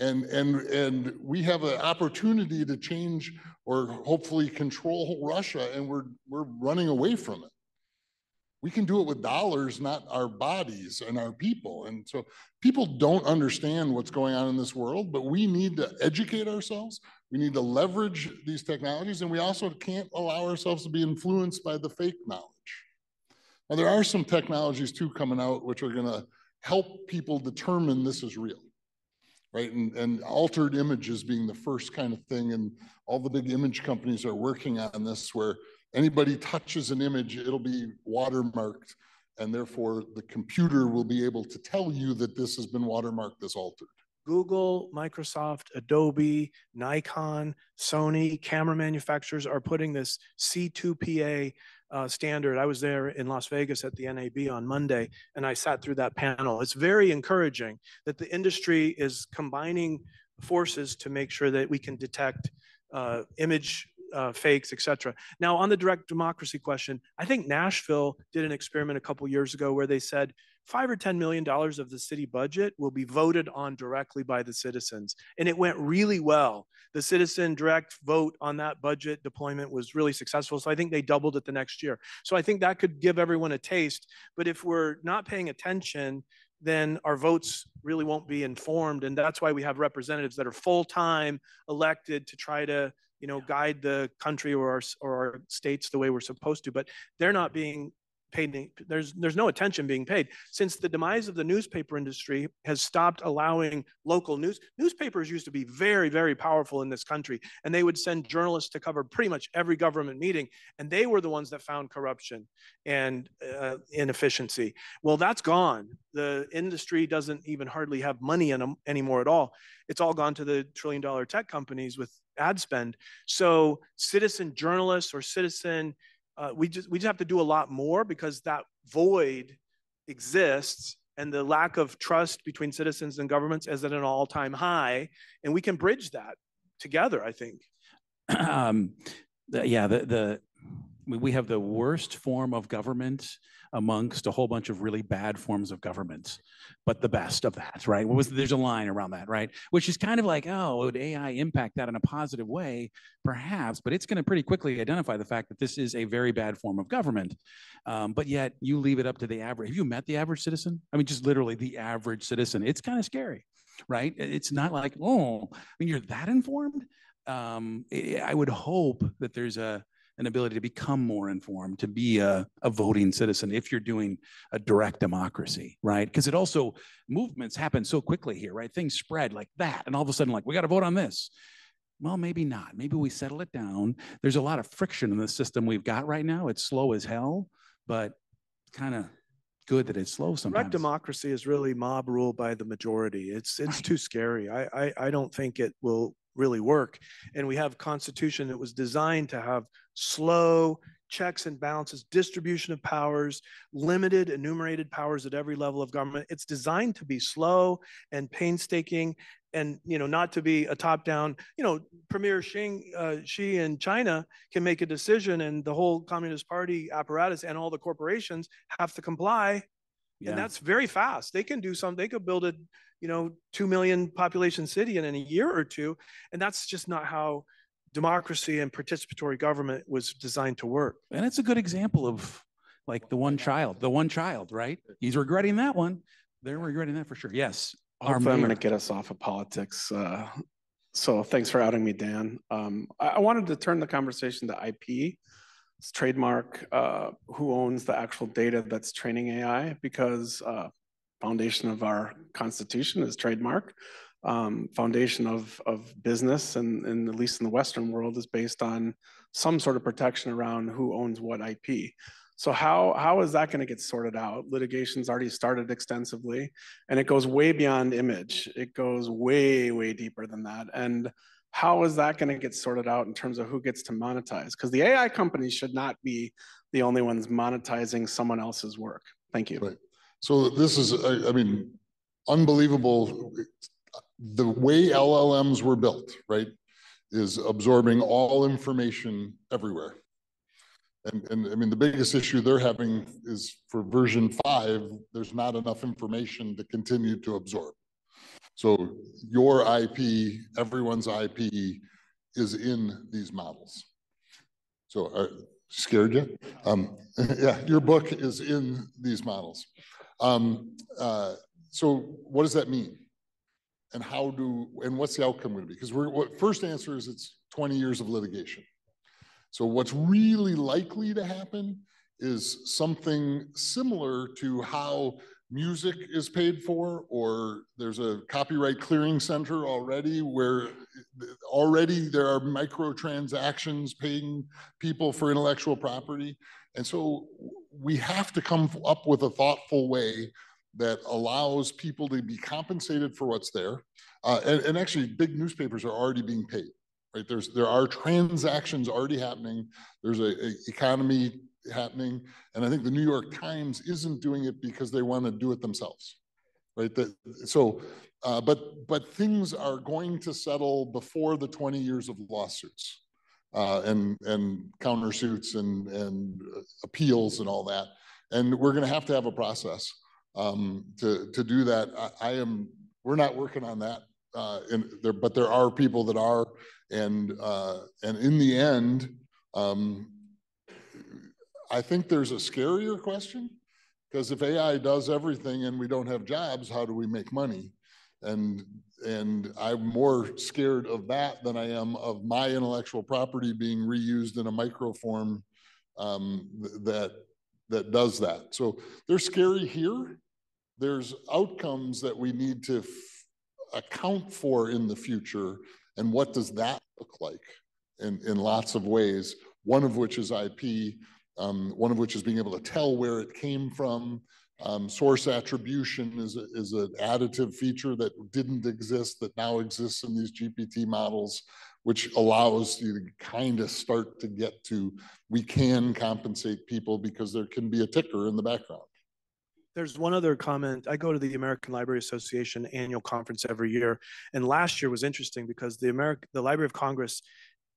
And, and, and we have an opportunity to change or hopefully control Russia and we're, we're running away from it. We can do it with dollars, not our bodies and our people. And so people don't understand what's going on in this world, but we need to educate ourselves. We need to leverage these technologies, and we also can't allow ourselves to be influenced by the fake knowledge. Now, there are some technologies too coming out which are going to help people determine this is real, right? And, and altered images being the first kind of thing, and all the big image companies are working on this where anybody touches an image, it'll be watermarked, and therefore the computer will be able to tell you that this has been watermarked as altered. Google, Microsoft, Adobe, Nikon, Sony, camera manufacturers are putting this C2PA uh, standard. I was there in Las Vegas at the NAB on Monday, and I sat through that panel. It's very encouraging that the industry is combining forces to make sure that we can detect uh, image uh, fakes, et cetera. Now, on the direct democracy question, I think Nashville did an experiment a couple years ago where they said five or ten million dollars of the city budget will be voted on directly by the citizens, and it went really well. The citizen direct vote on that budget deployment was really successful, so I think they doubled it the next year. So I think that could give everyone a taste. But if we're not paying attention, then our votes really won't be informed, and that's why we have representatives that are full time elected to try to you know, guide the country or our, or our states the way we're supposed to, but they're not being paid. There's there's no attention being paid since the demise of the newspaper industry has stopped allowing local news. Newspapers used to be very very powerful in this country, and they would send journalists to cover pretty much every government meeting, and they were the ones that found corruption and uh, inefficiency. Well, that's gone. The industry doesn't even hardly have money in them anymore at all. It's all gone to the trillion dollar tech companies with ad spend. So citizen journalists or citizen, uh, we just we just have to do a lot more because that void exists and the lack of trust between citizens and governments is at an all-time high and we can bridge that together i think um, the, yeah the, the we have the worst form of government amongst a whole bunch of really bad forms of government, but the best of that, right? What was there's a line around that, right? Which is kind of like, oh, would AI impact that in a positive way? Perhaps, but it's going to pretty quickly identify the fact that this is a very bad form of government. Um, but yet you leave it up to the average. Have you met the average citizen? I mean, just literally the average citizen. It's kind of scary, right? It's not like, oh, I mean, you're that informed. Um, I would hope that there's a an ability to become more informed, to be a, a voting citizen if you're doing a direct democracy, right? Because it also, movements happen so quickly here, right? Things spread like that. And all of a sudden, like, we got to vote on this. Well, maybe not. Maybe we settle it down. There's a lot of friction in the system we've got right now. It's slow as hell, but kind of good that it's slow sometimes. Direct democracy is really mob rule by the majority. It's it's right. too scary. I, I I don't think it will really work. And we have constitution that was designed to have slow checks and balances, distribution of powers, limited enumerated powers at every level of government. It's designed to be slow and painstaking and you know not to be a top down you know premier Xi, uh, Xi in china can make a decision and the whole communist party apparatus and all the corporations have to comply yeah. and that's very fast they can do something they could build a you know, 2 million population city in, in a year or two. And that's just not how democracy and participatory government was designed to work. And it's a good example of like the one child, the one child, right? He's regretting that one. They're regretting that for sure. Yes. Hopefully, I'm going to get us off of politics. Uh, so thanks for outing me, Dan. Um, I, I, wanted to turn the conversation to IP. It's trademark. Uh, who owns the actual data that's training AI? Because uh, foundation of our constitution is trademark. Um, foundation of, of business and, and at least in the Western world is based on some sort of protection around who owns what IP. So how, how is that going to get sorted out? Litigation's already started extensively and it goes way beyond image. It goes way, way deeper than that. And how is that going to get sorted out in terms of who gets to monetize? Because the AI companies should not be the only ones monetizing someone else's work. Thank you. Right. So this is, I, mean, unbelievable. The way LLMs were built, right, is absorbing all information everywhere. And, and I mean, the biggest issue they're having is for version five, there's not enough information to continue to absorb. So your IP, everyone's IP is in these models. So uh, scared you? Um, yeah, your book is in these models. Um, uh, so what does that mean? And how do, and what's the outcome going to be? Because we're, what first answer is it's 20 years of litigation. So what's really likely to happen is something similar to how music is paid for, or there's a copyright clearing center already where already there are microtransactions paying people for intellectual property. And so we have to come up with a thoughtful way that allows people to be compensated for what's there. Uh, and, and actually, big newspapers are already being paid right? There's there are transactions already happening. There's a, economy happening, and I think the New York Times isn't doing it because they want to do it themselves, right? That so, uh, but but things are going to settle before the 20 years of lawsuits uh, and and countersuits and and appeals and all that, and we're going to have to have a process um, to to do that. I, I am. We're not working on that uh, in there, but there are people that are, and uh, and in the end, um, I think there's a scarier question because if AI does everything and we don't have jobs, how do we make money? And and I'm more scared of that than I am of my intellectual property being reused in a microform um, that that does that. So they're scary here. There's outcomes that we need to account for in the future and what does that look like in, in lots of ways, one of which is IP, um, one of which is being able to tell where it came from. Um, source attribution is, a, is an additive feature that didn't exist that now exists in these GPT models, which allows you to kind of start to get to, we can compensate people because there can be a ticker in the background. There's one other comment. I go to the American Library Association annual conference every year, and last year was interesting because the American, the Library of Congress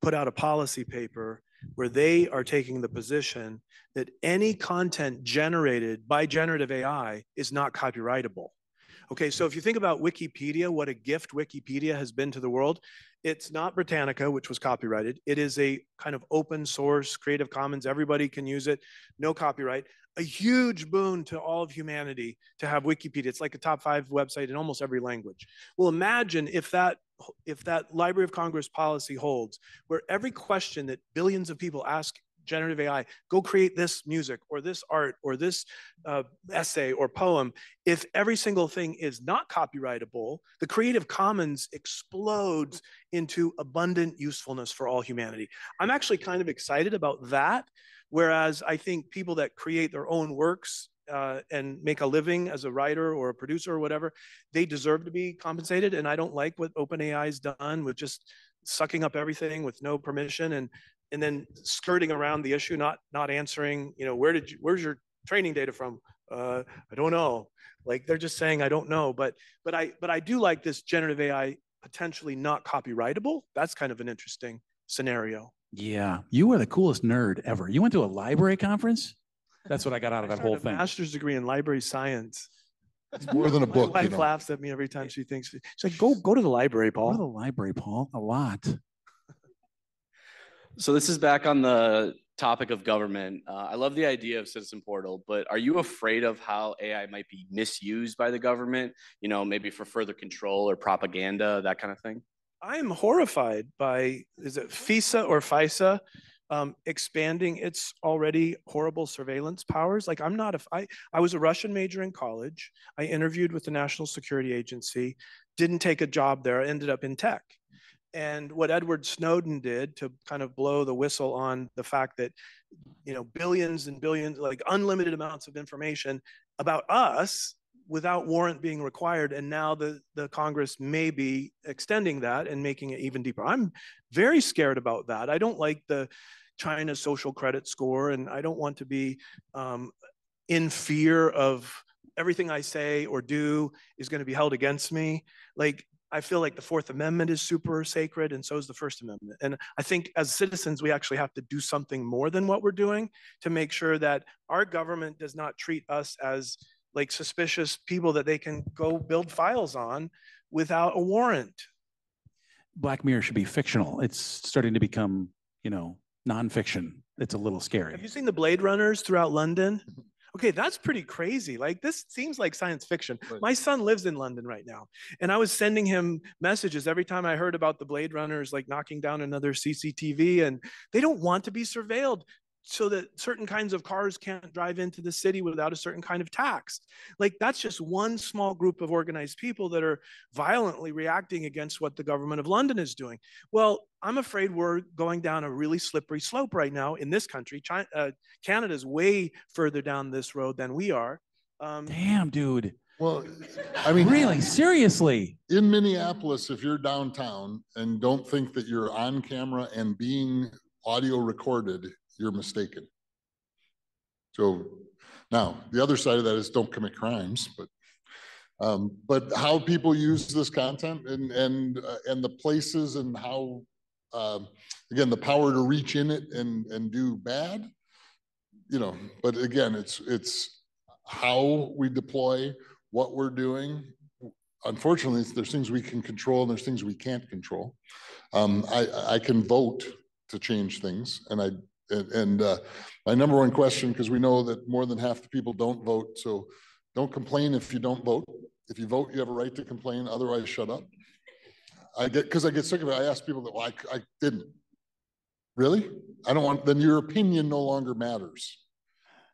put out a policy paper where they are taking the position that any content generated by generative AI is not copyrightable. Okay, so if you think about Wikipedia, what a gift Wikipedia has been to the world, it's not Britannica, which was copyrighted. It is a kind of open source, Creative Commons, everybody can use it, no copyright. A huge boon to all of humanity to have Wikipedia. It's like a top five website in almost every language. Well, imagine if that if that Library of Congress policy holds, where every question that billions of people ask generative AI, go create this music or this art or this uh, essay or poem. If every single thing is not copyrightable, the Creative Commons explodes into abundant usefulness for all humanity. I'm actually kind of excited about that. Whereas I think people that create their own works uh, and make a living as a writer or a producer or whatever, they deserve to be compensated. And I don't like what OpenAI's done with just sucking up everything with no permission and and then skirting around the issue, not not answering. You know, where did you? Where's your training data from? Uh, I don't know. Like they're just saying I don't know. But but I but I do like this generative AI potentially not copyrightable. That's kind of an interesting scenario. Yeah, you were the coolest nerd ever. You went to a library conference. That's what I got out of that whole thing. Master's degree in library science. It's more than a book. My wife you know. laughs at me every time she thinks she's like, "Go go to the library, Paul." Go to the library, Paul. A lot. So this is back on the topic of government. Uh, I love the idea of Citizen Portal, but are you afraid of how AI might be misused by the government? You know, maybe for further control or propaganda, that kind of thing. I am horrified by is it FISA or FISA um, expanding its already horrible surveillance powers. Like I'm not a I I was a Russian major in college. I interviewed with the National Security Agency, didn't take a job there. Ended up in tech. And what Edward Snowden did to kind of blow the whistle on the fact that, you know, billions and billions, like unlimited amounts of information about us without warrant being required. And now the, the Congress may be extending that and making it even deeper. I'm very scared about that. I don't like the China social credit score, and I don't want to be um, in fear of everything I say or do is going to be held against me. Like I feel like the Fourth Amendment is super sacred, and so is the First Amendment. And I think as citizens, we actually have to do something more than what we're doing to make sure that our government does not treat us as like suspicious people that they can go build files on without a warrant. Black Mirror should be fictional. It's starting to become, you know, nonfiction. It's a little scary. Have you seen the Blade Runners throughout London? Mm-hmm. Okay, that's pretty crazy. Like this seems like science fiction. Right. My son lives in London right now, and I was sending him messages every time I heard about the Blade Runners like knocking down another CCTV, and they don't want to be surveilled so that certain kinds of cars can't drive into the city without a certain kind of tax. Like that's just one small group of organized people that are violently reacting against what the government of London is doing. Well, I'm afraid we're going down a really slippery slope right now in this country. China, uh, Canada's way further down this road than we are. Um, Damn, dude. Well, I mean, Really? Seriously? in Minneapolis, if you're downtown and don't think that you're on camera and being audio recorded, you're mistaken. So now the other side of that is don't commit crimes, but um, but how people use this content and and uh, and the places and how um, again the power to reach in it and and do bad, you know. But again, it's it's how we deploy what we're doing unfortunately, there's things we can control and there's things we can't control. Um, I, I can vote to change things and I, and, and uh, my number one question, because we know that more than half the people don't vote, so don't complain if you don't vote. If you vote, you have a right to complain, otherwise shut up. I get, because I get sick of it, I ask people that, well, I, I didn't. Really? I don't want, then your opinion no longer matters.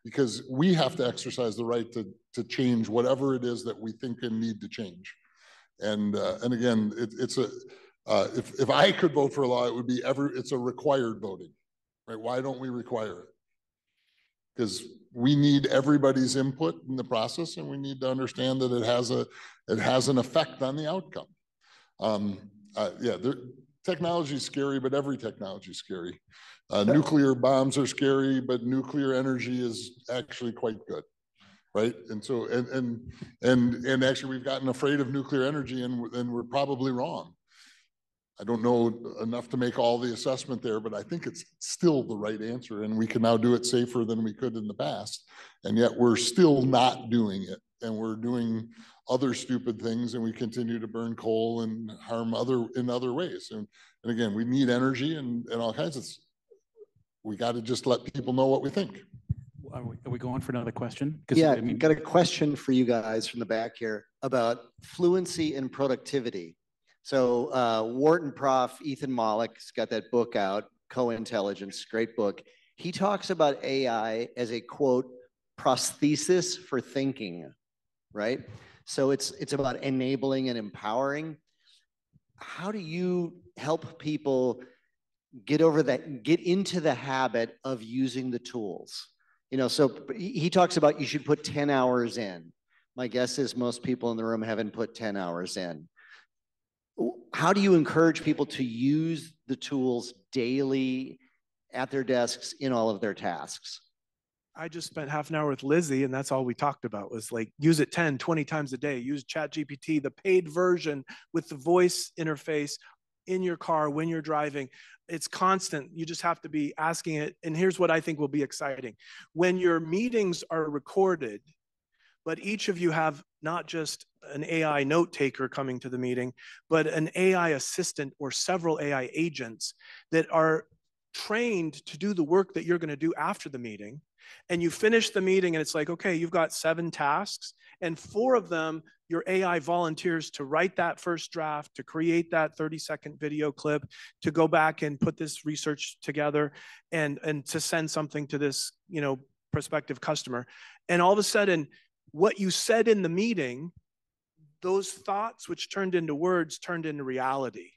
Because we have to exercise the right to, to change whatever it is that we think and need to change. And, uh, and again, it, it's a, uh, if, if I could vote for a law, it would be ever, it's a required voting, right? Why don't we require it? Because we need everybody's input in the process and we need to understand that it has a, it has an effect on the outcome. Um, uh, yeah, there, technology is scary, but every technology is scary. Uh, nuclear bombs are scary, but nuclear energy is actually quite good right? And so, and, and, and, and actually we've gotten afraid of nuclear energy and, and we're probably wrong. I don't know enough to make all the assessment there, but I think it's still the right answer and we can now do it safer than we could in the past. And yet we're still not doing it and we're doing other stupid things and we continue to burn coal and harm other, in other ways. And, and again, we need energy and, and all kinds of, s- we got to just let people know what we think. Are we, are we going for another question? 'Cause, Yeah, I mean, got a question for you guys from the back here about fluency and productivity. So uh, Wharton prof Ethan Mollick's got that book out, Co-Intelligence, great book. He talks about AI as a quote, prosthesis for thinking, right? So it's, it's about enabling and empowering. How do you help people get over that, get into the habit of using the tools? You know, so he he talks about you should put 10 hours in. My guess is most people in the room haven't put 10 hours in. How do you encourage people to use the tools daily at their desks in all of their tasks? I just spent half an hour with Lizzie and that's all we talked about was like use it 10, 20 times a day. Use Chat GPT, the paid version with the voice interface in your car when you're driving. It's constant. You just have to be asking it. And here's what I think will be exciting. When your meetings are recorded, but each of you have not just an AI note taker coming to the meeting, but an AI assistant or several AI agents that are trained to do the work that you're going to do after the meeting and you finish the meeting and it's like, okay, you've got seven tasks and four of them, your AI volunteers to write that first draft, to create that 30 second video clip, to go back and put this research together and, and to send something to this, you know, prospective customer. And all of a sudden, what you said in the meeting, those thoughts which turned into words turned into reality.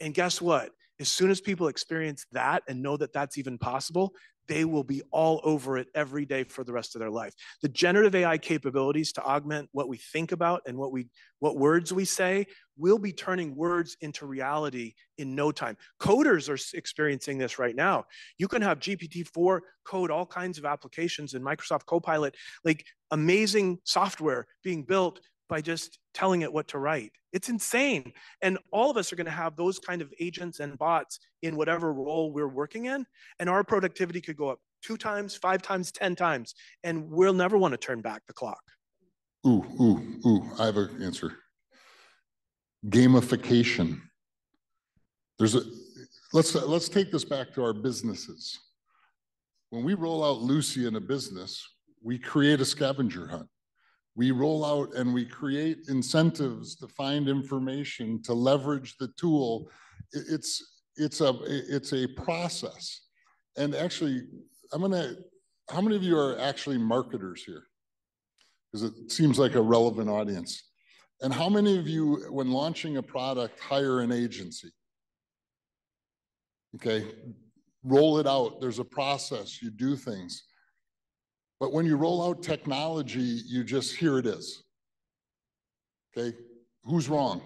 And guess what? As soon as people experience that and know that that's even possible, they will be all over it every day for the rest of their life. The generative AI capabilities to augment what we think about and what we what words we say will be turning words into reality in no time. Coders are experiencing this right now. You can have GPT-4 code all kinds of applications in Microsoft Copilot, like amazing software being built by just telling it what to write. It's insane. And all of us are going to have those kind of agents and bots in whatever role we're working in. And our productivity could go up two times, five times, 10 times. And we'll never want to turn back the clock. Ooh, ooh, ooh, I have an answer. gamification. There's a, let's, let's take this back to our businesses. When we roll out Lucy in a business, we create a scavenger hunt. We roll out and we create incentives to find information, to leverage the tool. It's, it's a, it's a process. And actually, I'm gonna, how many of you are actually marketers here? Because it seems like a relevant audience. And how many of you, when launching a product, hire an agency? Okay, roll it out. There's a process, you do things. But when you roll out technology, you just, here it is. Okay, who's wrong?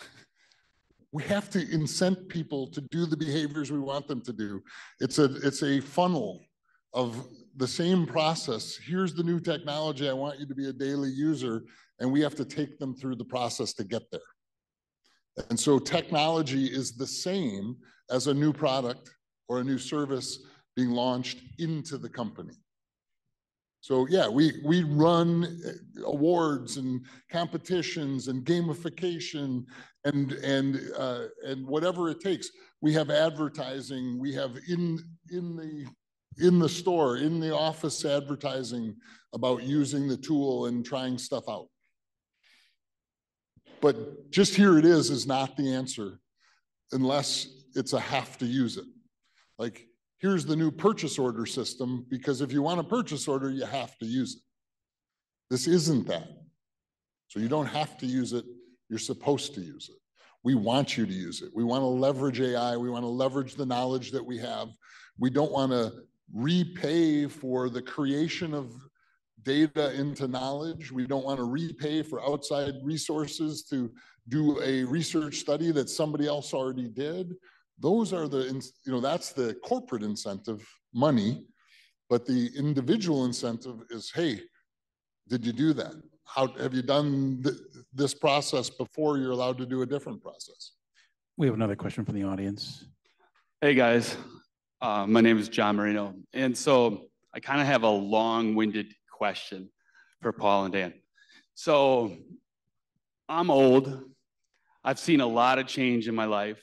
we have to incent people to do the behaviors we want them to do. It's a, it's a funnel of the same process. Here's the new technology. I want you to be a daily user. And we have to take them through the process to get there. And so technology is the same as a new product or a new service being launched into the company. So yeah, we we run uh, awards and competitions and gamification and and uh, and whatever it takes. We have advertising. We have in in the in the store, in the office advertising about using the tool and trying stuff out. But just here it is is not the answer unless it's a have to use it. Like here's the new purchase order system because if you want a purchase order, you have to use it. This isn't that. So you don't have to use it. You're supposed to use it. We want you to use it. We want to leverage AI. We want to leverage the knowledge that we have. We don't want to repay for the creation of data into knowledge. We don't want to repay for outside resources to do a research study that somebody else already did. Those are the, you know, that's the corporate incentive money, but the individual incentive is, hey, did you do that? How have you done th this process before you're allowed to do a different process? We have another question from the audience. Hey guys, uh, my name is John Marino. And so I kind of have a long winded question for Paul and Dan. So I'm old. I've seen a lot of change in my life.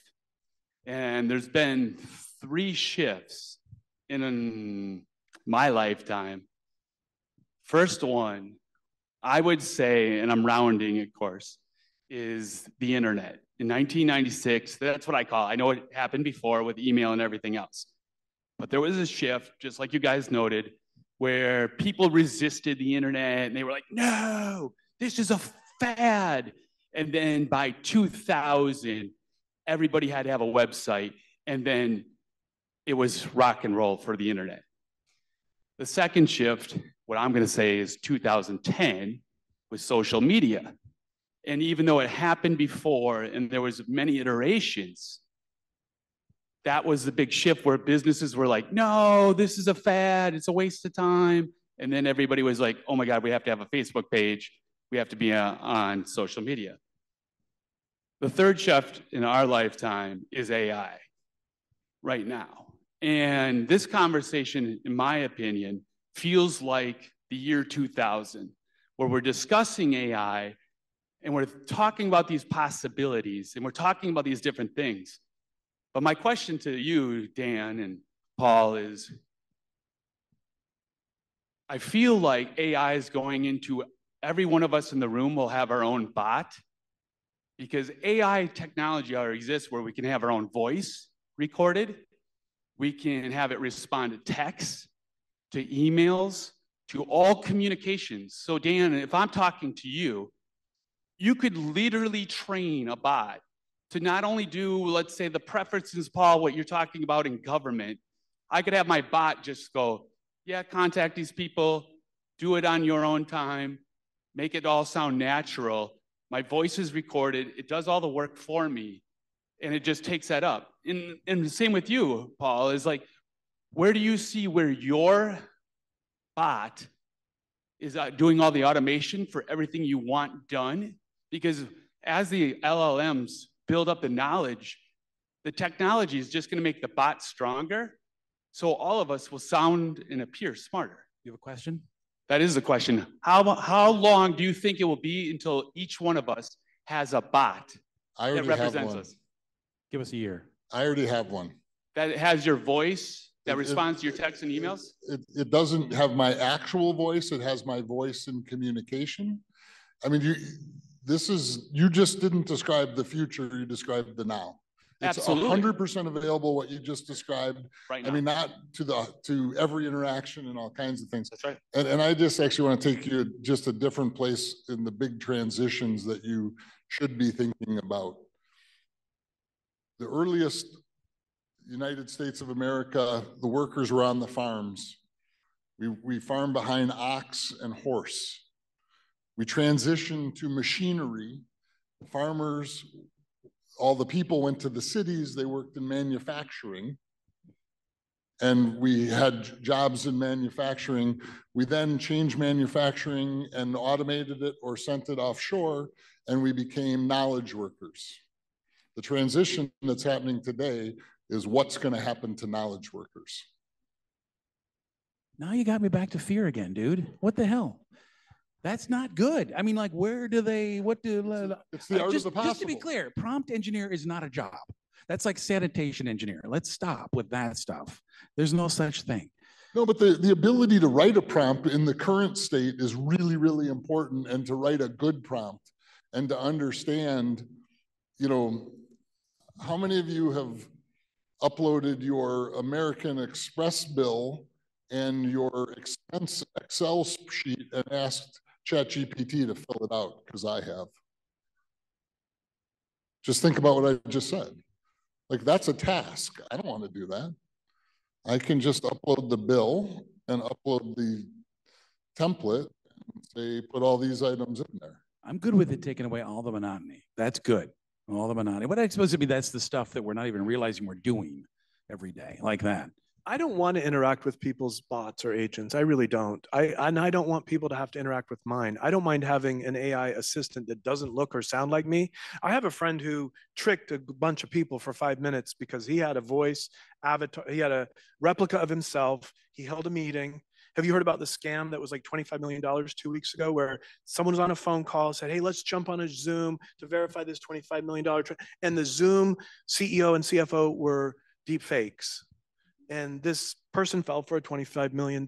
And there's been three shifts in my lifetime. First one, I would say, and I'm rounding, of course, is the internet. In 1996, that's what I call it. I know it happened before with email and everything else. But there was a shift, just like you guys noted, where people resisted the internet and they were like, no, this is a fad. And then by 2000, everybody had to have a website, and then it was rock and roll for the internet. The second shift, what I'm going to say is 2010, was social media. And even though it happened before and there was many iterations, that was the big shift where businesses were like, no, this is a fad, it's a waste of time. And then everybody was like, oh my God, we have to have a Facebook page, we have to be uh, on social media. The third shift in our lifetime is AI right now. And this conversation, in my opinion, feels like the year 2000, where we're discussing AI and we're talking about these possibilities and we're talking about these different things. But my question to you, Dan and Paul, is I feel like AI is going into every one of us in the room will have our own bot because AI technology already exists where we can have our own voice recorded, we can have it respond to texts, to emails, to all communications. So, Dan, if I'm talking to you, you could literally train a bot to not only do, let's say, the preferences, Paul, what you're talking about in government. I could have my bot just go, yeah, contact these people, do it on your own time, make it all sound natural. My voice is recorded. It does all the work for me. And it just takes that up. And, and the same with you, Paul, is like, where do you see where your bot is uh, doing all the automation for everything you want done? Because as the LLMs build up the knowledge, the technology is just going to make the bot stronger. So all of us will sound and appear smarter. You have a question? That is the question. How, how long do you think it will be until each one of us has a bot I that already have represents one. us? Give us a year. I already have one. That has your voice, It- that it- responds to your texts and emails? It, it doesn't have my actual voice, it has my voice in communication. I mean, you, this is, you just didn't describe the future, you described the now. It's Absolutely. hundred percent available, what you just described. Right I mean, not to the, to every interaction and all kinds of things. That's right. And, and I just actually want to take you just a different place in the big transitions that you should be thinking about. The earliest United States of America, the workers were on the farms. We, we farmed behind ox and horse. We transitioned to machinery. Farmers, all the people went to the cities, they worked in manufacturing. And we had jobs in manufacturing. We then changed manufacturing and automated it or sent it offshore, and we became knowledge workers. The transition that's happening today is what's going to happen to knowledge workers. Now you got me back to fear again, dude. What the hell? That's not good. I mean, like, where do they, what do, It's the Uh, art just, of the just to be clear, prompt engineer is not a job. That's like sanitation engineer. Let's stop with that stuff. There's no such thing. No, but the, the ability to write a prompt in the current state is really, really important and to write a good prompt and to understand, you know, how many of you have uploaded your American Express bill and your expense Excel sheet and asked ChatGPT to fill it out? Because I have. Just think about what I just said. Like, that's a task. I don't want to do that. I can just upload the bill and upload the template and say, put all these items in there. I'm good with it taking away all the monotony. That's good. All the monotony. What I suppose to be that's the stuff that we're not even realizing we're doing every day, like that. I don't want to interact with people's bots or agents. I really don't. I and I don't want people to have to interact with mine. I don't mind having an AI assistant that doesn't look or sound like me. I have a friend who tricked a bunch of people for five minutes because he had a voice avatar. He had a replica of himself. He held a meeting. Have you heard about the scam that was like $25 million two weeks ago where someone was on a phone call, said, Hey, let's jump on a Zoom to verify this $25 million. And the Zoom CEO and CFO were deep fakes and this person fell for a $25 million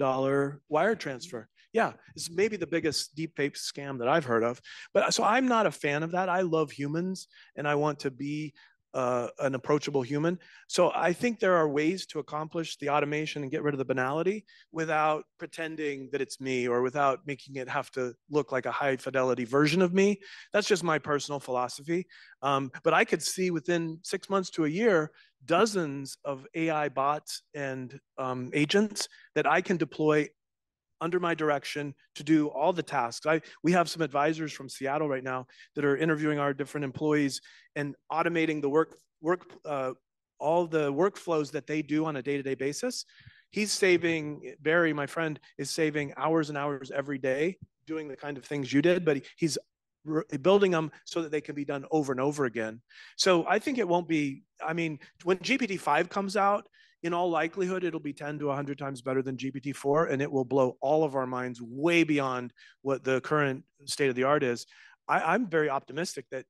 wire transfer. Yeah, it's maybe the biggest deep fake scam that I've heard of. But so I'm not a fan of that. I love humans and I want to be uh, an approachable human. So I think there are ways to accomplish the automation and get rid of the banality without pretending that it's me or without making it have to look like a high fidelity version of me. That's just my personal philosophy. Um, but I could see within six months to a year dozens of AI bots and um, agents that I can deploy under my direction to do all the tasks. I we have some advisors from Seattle right now that are interviewing our different employees and automating the work work uh, all the workflows that they do on a day-to-day basis. He's saving Barry, my friend, is saving hours and hours every day doing the kind of things you did, but he, he's building them so that they can be done over and over again. So I think it won't be. I mean, when GPT-5 comes out, in all likelihood, it'll be 10 to 100 times better than GPT-4, and it will blow all of our minds way beyond what the current state of the art is. I, I'm very optimistic that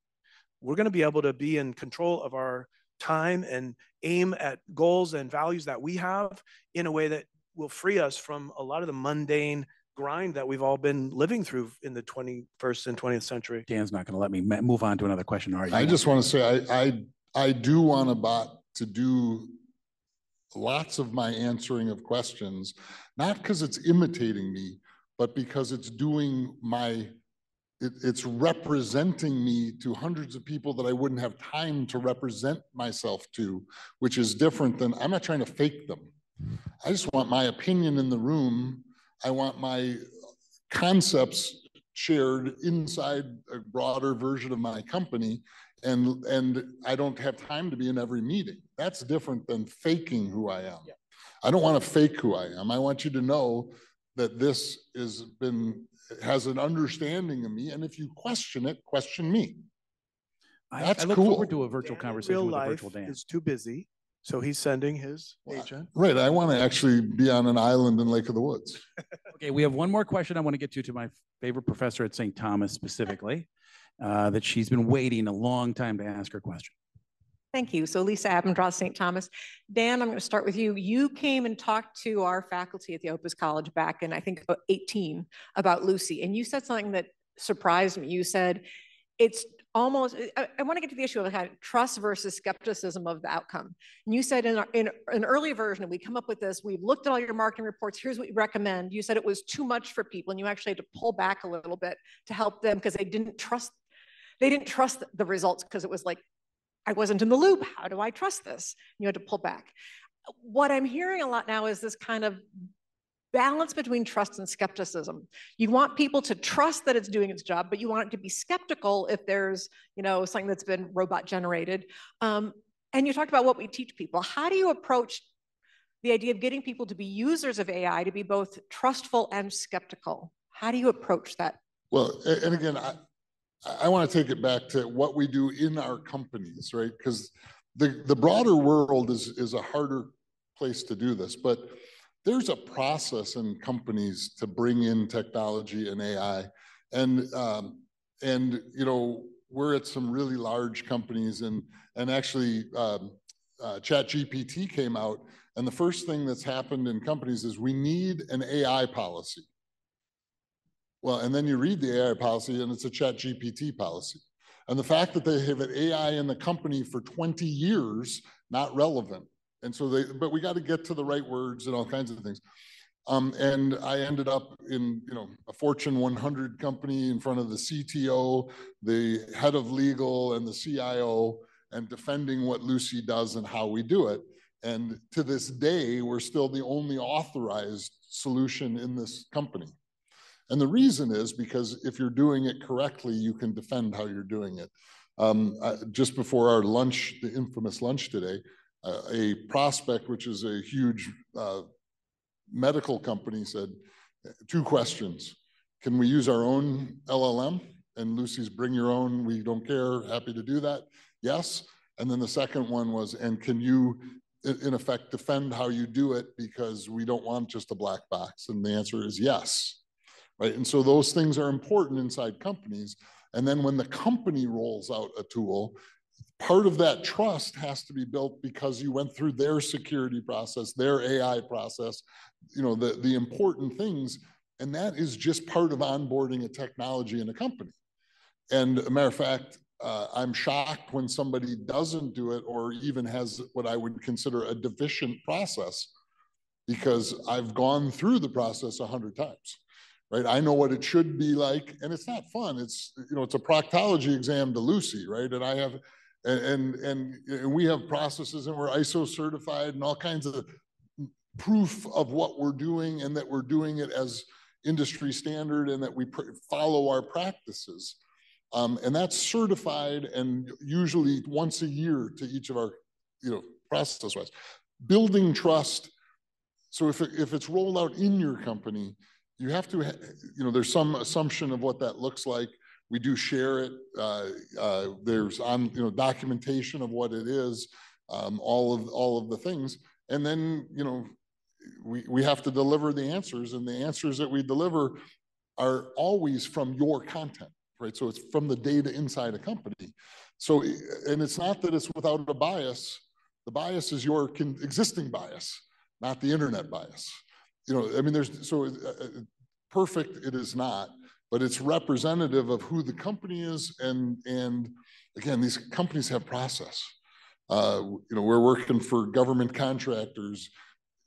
we're going to be able to be in control of our time and aim at goals and values that we have in a way that will free us from a lot of the mundane grind that we've all been living through in the 21st and 20th century. Dan's not going to let me move on to another question. Are you? I just want to say, I, I, I do want a bot to do lots of my answering of questions, not because it's imitating me, but because it's doing my, it, it's representing me to hundreds of people that I wouldn't have time to represent myself to, which is different than, I'm not trying to fake them. I just want my opinion in the room. I want my concepts shared inside a broader version of my company and and I don't have time to be in every meeting. That's different than faking who I am. I don't want to fake who I am. I want you to know that this has been has an understanding of me, and if you question it, question me. I, That's I look cool. forward to a virtual Dan conversation real with a life virtual Dan. is too busy, so he's sending his agent. Right. I want to actually be on an island in Lake of the Woods. Okay, we have one more question I want to get to to my favorite professor at St. Thomas specifically. uh, that she's been waiting a long time to ask her question. Thank you. So Lisa Abendroth, St. Thomas. Dan, I'm going to start with you. You came and talked to our faculty at the Opus College back in, I think, 18 about Lucy, and you said something that surprised me. You said, it's almost, eh, I, I want to get to the issue of trust versus skepticism of the outcome. And you said in, our, in an early version, we come up with this, we've looked at all your marketing reports, here's what you recommend. You said it was too much for people and you actually had to pull back a little bit to help them because they didn't trust, they didn't trust the results because it was like, I wasn't in the loop. How do I trust this? You had to pull back. What I'm hearing a lot now is this kind of balance between trust and skepticism. You want people to trust that it's doing its job, but you want it to be skeptical if there's, you know, something that's been robot generated. Um, and you talked about what we teach people. How do you approach the idea of getting people to be users of AI to be both trustful and skeptical? How do you approach that? Well, and again, I, I want to take it back to what we do in our companies, right? Because the, the broader world is, is a harder place to do this, but there's a process in companies to bring in technology and AI. And, um, and you know, we're at some really large companies and, and actually um, uh, ChatGPT came out and the first thing that's happened in companies is we need an AI policy. Well, and then you read the AI policy and it's a ChatGPT policy. And the fact that they have an AI in the company for 20 years, not relevant. And so they, but we got to get to the right words and all kinds of things. Um, and I ended up in, you know, a Fortune 100 company in front of the CTO, the head of legal, and the CIO, and defending what Lucy does and how we do it. And to this day, we're still the only authorized solution in this company. And the reason is because if you're doing it correctly, you can defend how you're doing it. Um, uh, just before our lunch, the infamous lunch today, a prospect, which is a huge uh, medical company, said two questions. Can we use our own LLM? And Lucy's bring your own, we don't care, happy to do that. Yes. And then the second one was, and can you, in effect, defend how you do it because we don't want just a black box? And the answer is yes. Right. And so those things are important inside companies. And then when the company rolls out a tool, part of that trust has to be built because you went through their security process, their AI process, you know, the, the important things. And that is just part of onboarding a technology in a company. And a matter of fact, uh, I'm shocked when somebody doesn't do it or even has what I would consider a deficient process because I've gone through the process a hundred times right? I know what it should be like, and it's not fun. It's you know, it's a proctology exam to Lucy, right? And I have and, and, and we have processes and we're ISO certified and all kinds of proof of what we're doing and that we're doing it as industry standard and that we follow our practices. Um, and that's certified and usually once a year to each of our, you know, process wise. Building trust. So if, it, if it's rolled out in your company, you have to, you know, there's some assumption of what that looks like. We do share it. Uh, uh, there's on you know documentation of what it is, um, all of all of the things, and then you know we we have to deliver the answers, and the answers that we deliver are always from your content, right? So it's from the data inside a company. So and it's not that it's without a bias. The bias is your existing bias, not the internet bias. You know, I mean, there's so uh, uh perfect. It is not but it's representative of who the company is. And, and again, these companies have process. Uh, you know, we're working for government contractors.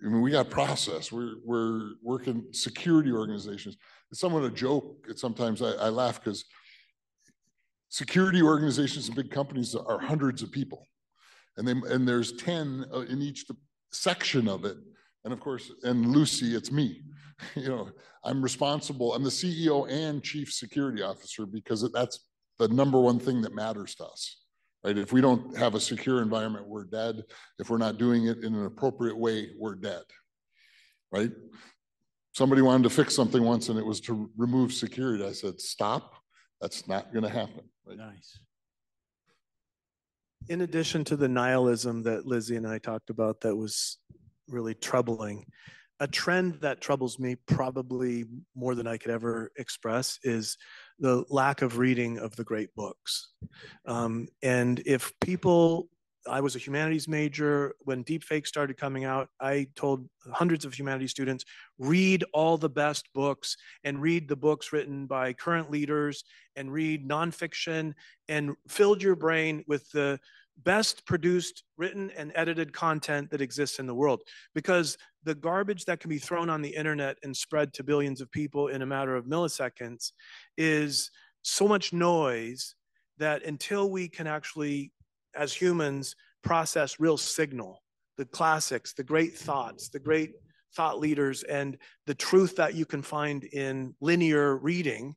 I mean, we got process. We're, we're working security organizations. It's somewhat a joke. It's sometimes I, I laugh because security organizations and big companies are hundreds of people. And, they, and there's 10 uh, in each section of it. And of course, and Lucy, it's me. you know, I'm responsible. I'm the CEO and chief security officer because that's the number one thing that matters to us, right? If we don't have a secure environment, we're dead. If we're not doing it in an appropriate way, we're dead, right? Somebody wanted to fix something once and it was to remove security. I said, stop. That's not going to happen. Right? Nice. In addition to the nihilism that Lizzie and I talked about, that was really troubling. A trend that troubles me probably more than I could ever express is the lack of reading of the great books. Um, and if people, I was a humanities major when deepfake started coming out. I told hundreds of humanities students read all the best books and read the books written by current leaders and read nonfiction and filled your brain with the best produced written and edited content that exists in the world. Because the garbage that can be thrown on the internet and spread to billions of people in a matter of milliseconds is so much noise that until we can actually as humans process real signal the classics the great thoughts the great thought leaders and the truth that you can find in linear reading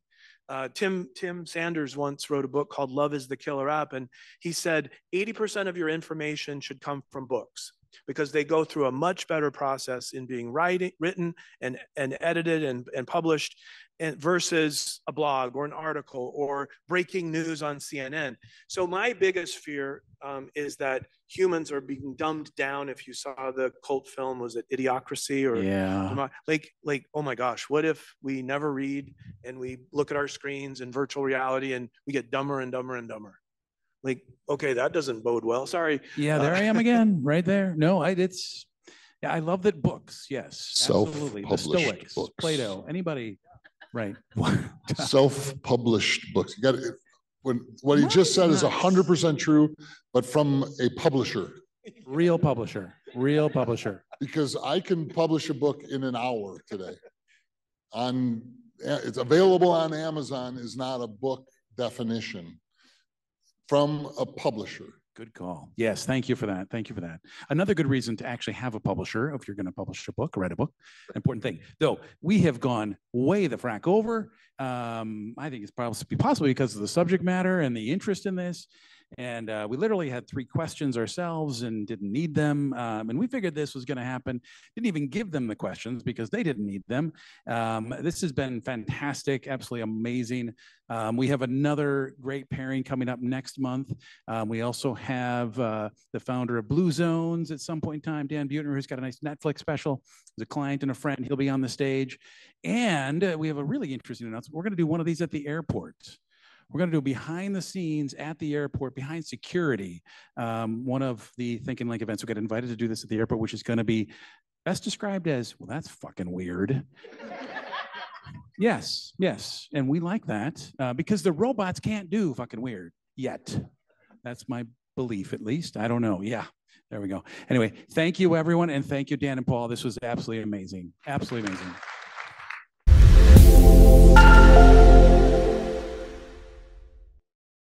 uh, Tim Tim Sanders once wrote a book called Love is the Killer App, and he said 80% of your information should come from books because they go through a much better process in being writing, written and, and edited and, and published versus a blog or an article or breaking news on CNN. So my biggest fear um, is that humans are being dumbed down. If you saw the cult film, was it Idiocracy or Yeah. like like oh my gosh, what if we never read and we look at our screens in virtual reality and we get dumber and dumber and dumber? Like okay, that doesn't bode well. Sorry. Yeah, there Uh, I am again, right there. No, I, it's, yeah, I love that books, yes, absolutely. The Self-published Stoics, books. Plato, anybody, right. Self-published books. You got to, when, what he just said is Nice. hundred percent true, but from a publisher. Real publisher, real publisher. Because I can publish a book in an hour today. On, eh, it's available on Amazon is not a book definition from a publisher. Good call. Yes, thank you for that. Thank you for that. Another good reason to actually have a publisher if you're going to publish a book write a book. Important thing. Though we have gone way the frack over. Um, I think it's probably possibly because of the subject matter and the interest in this. And uh, we literally had three questions ourselves and didn't need them. Um, and we figured this was going to happen. Didn't even give them the questions because they didn't need them. Um, this has been fantastic, absolutely amazing. Um, we have another great pairing coming up next month. Um, we also have uh, the founder of Blue Zones at some point in time, Dan Buettner, who's got a nice Netflix special. He's a client and a friend. He'll be on the stage. And uh, we have a really interesting announcement. We're going to do one of these at the airport. We're going to do behind the scenes at the airport, behind security. Um, one of the Think & Link events, we got invited to do this at the airport, which is going to be best described as, well, that's fucking weird. yes, yes. And we like that uh, because the robots can't do fucking weird yet. That's my belief, at least. I don't know. Yeah, there we go. Anyway, thank you, everyone. And thank you, Dan and Paul. This was absolutely amazing. Absolutely amazing.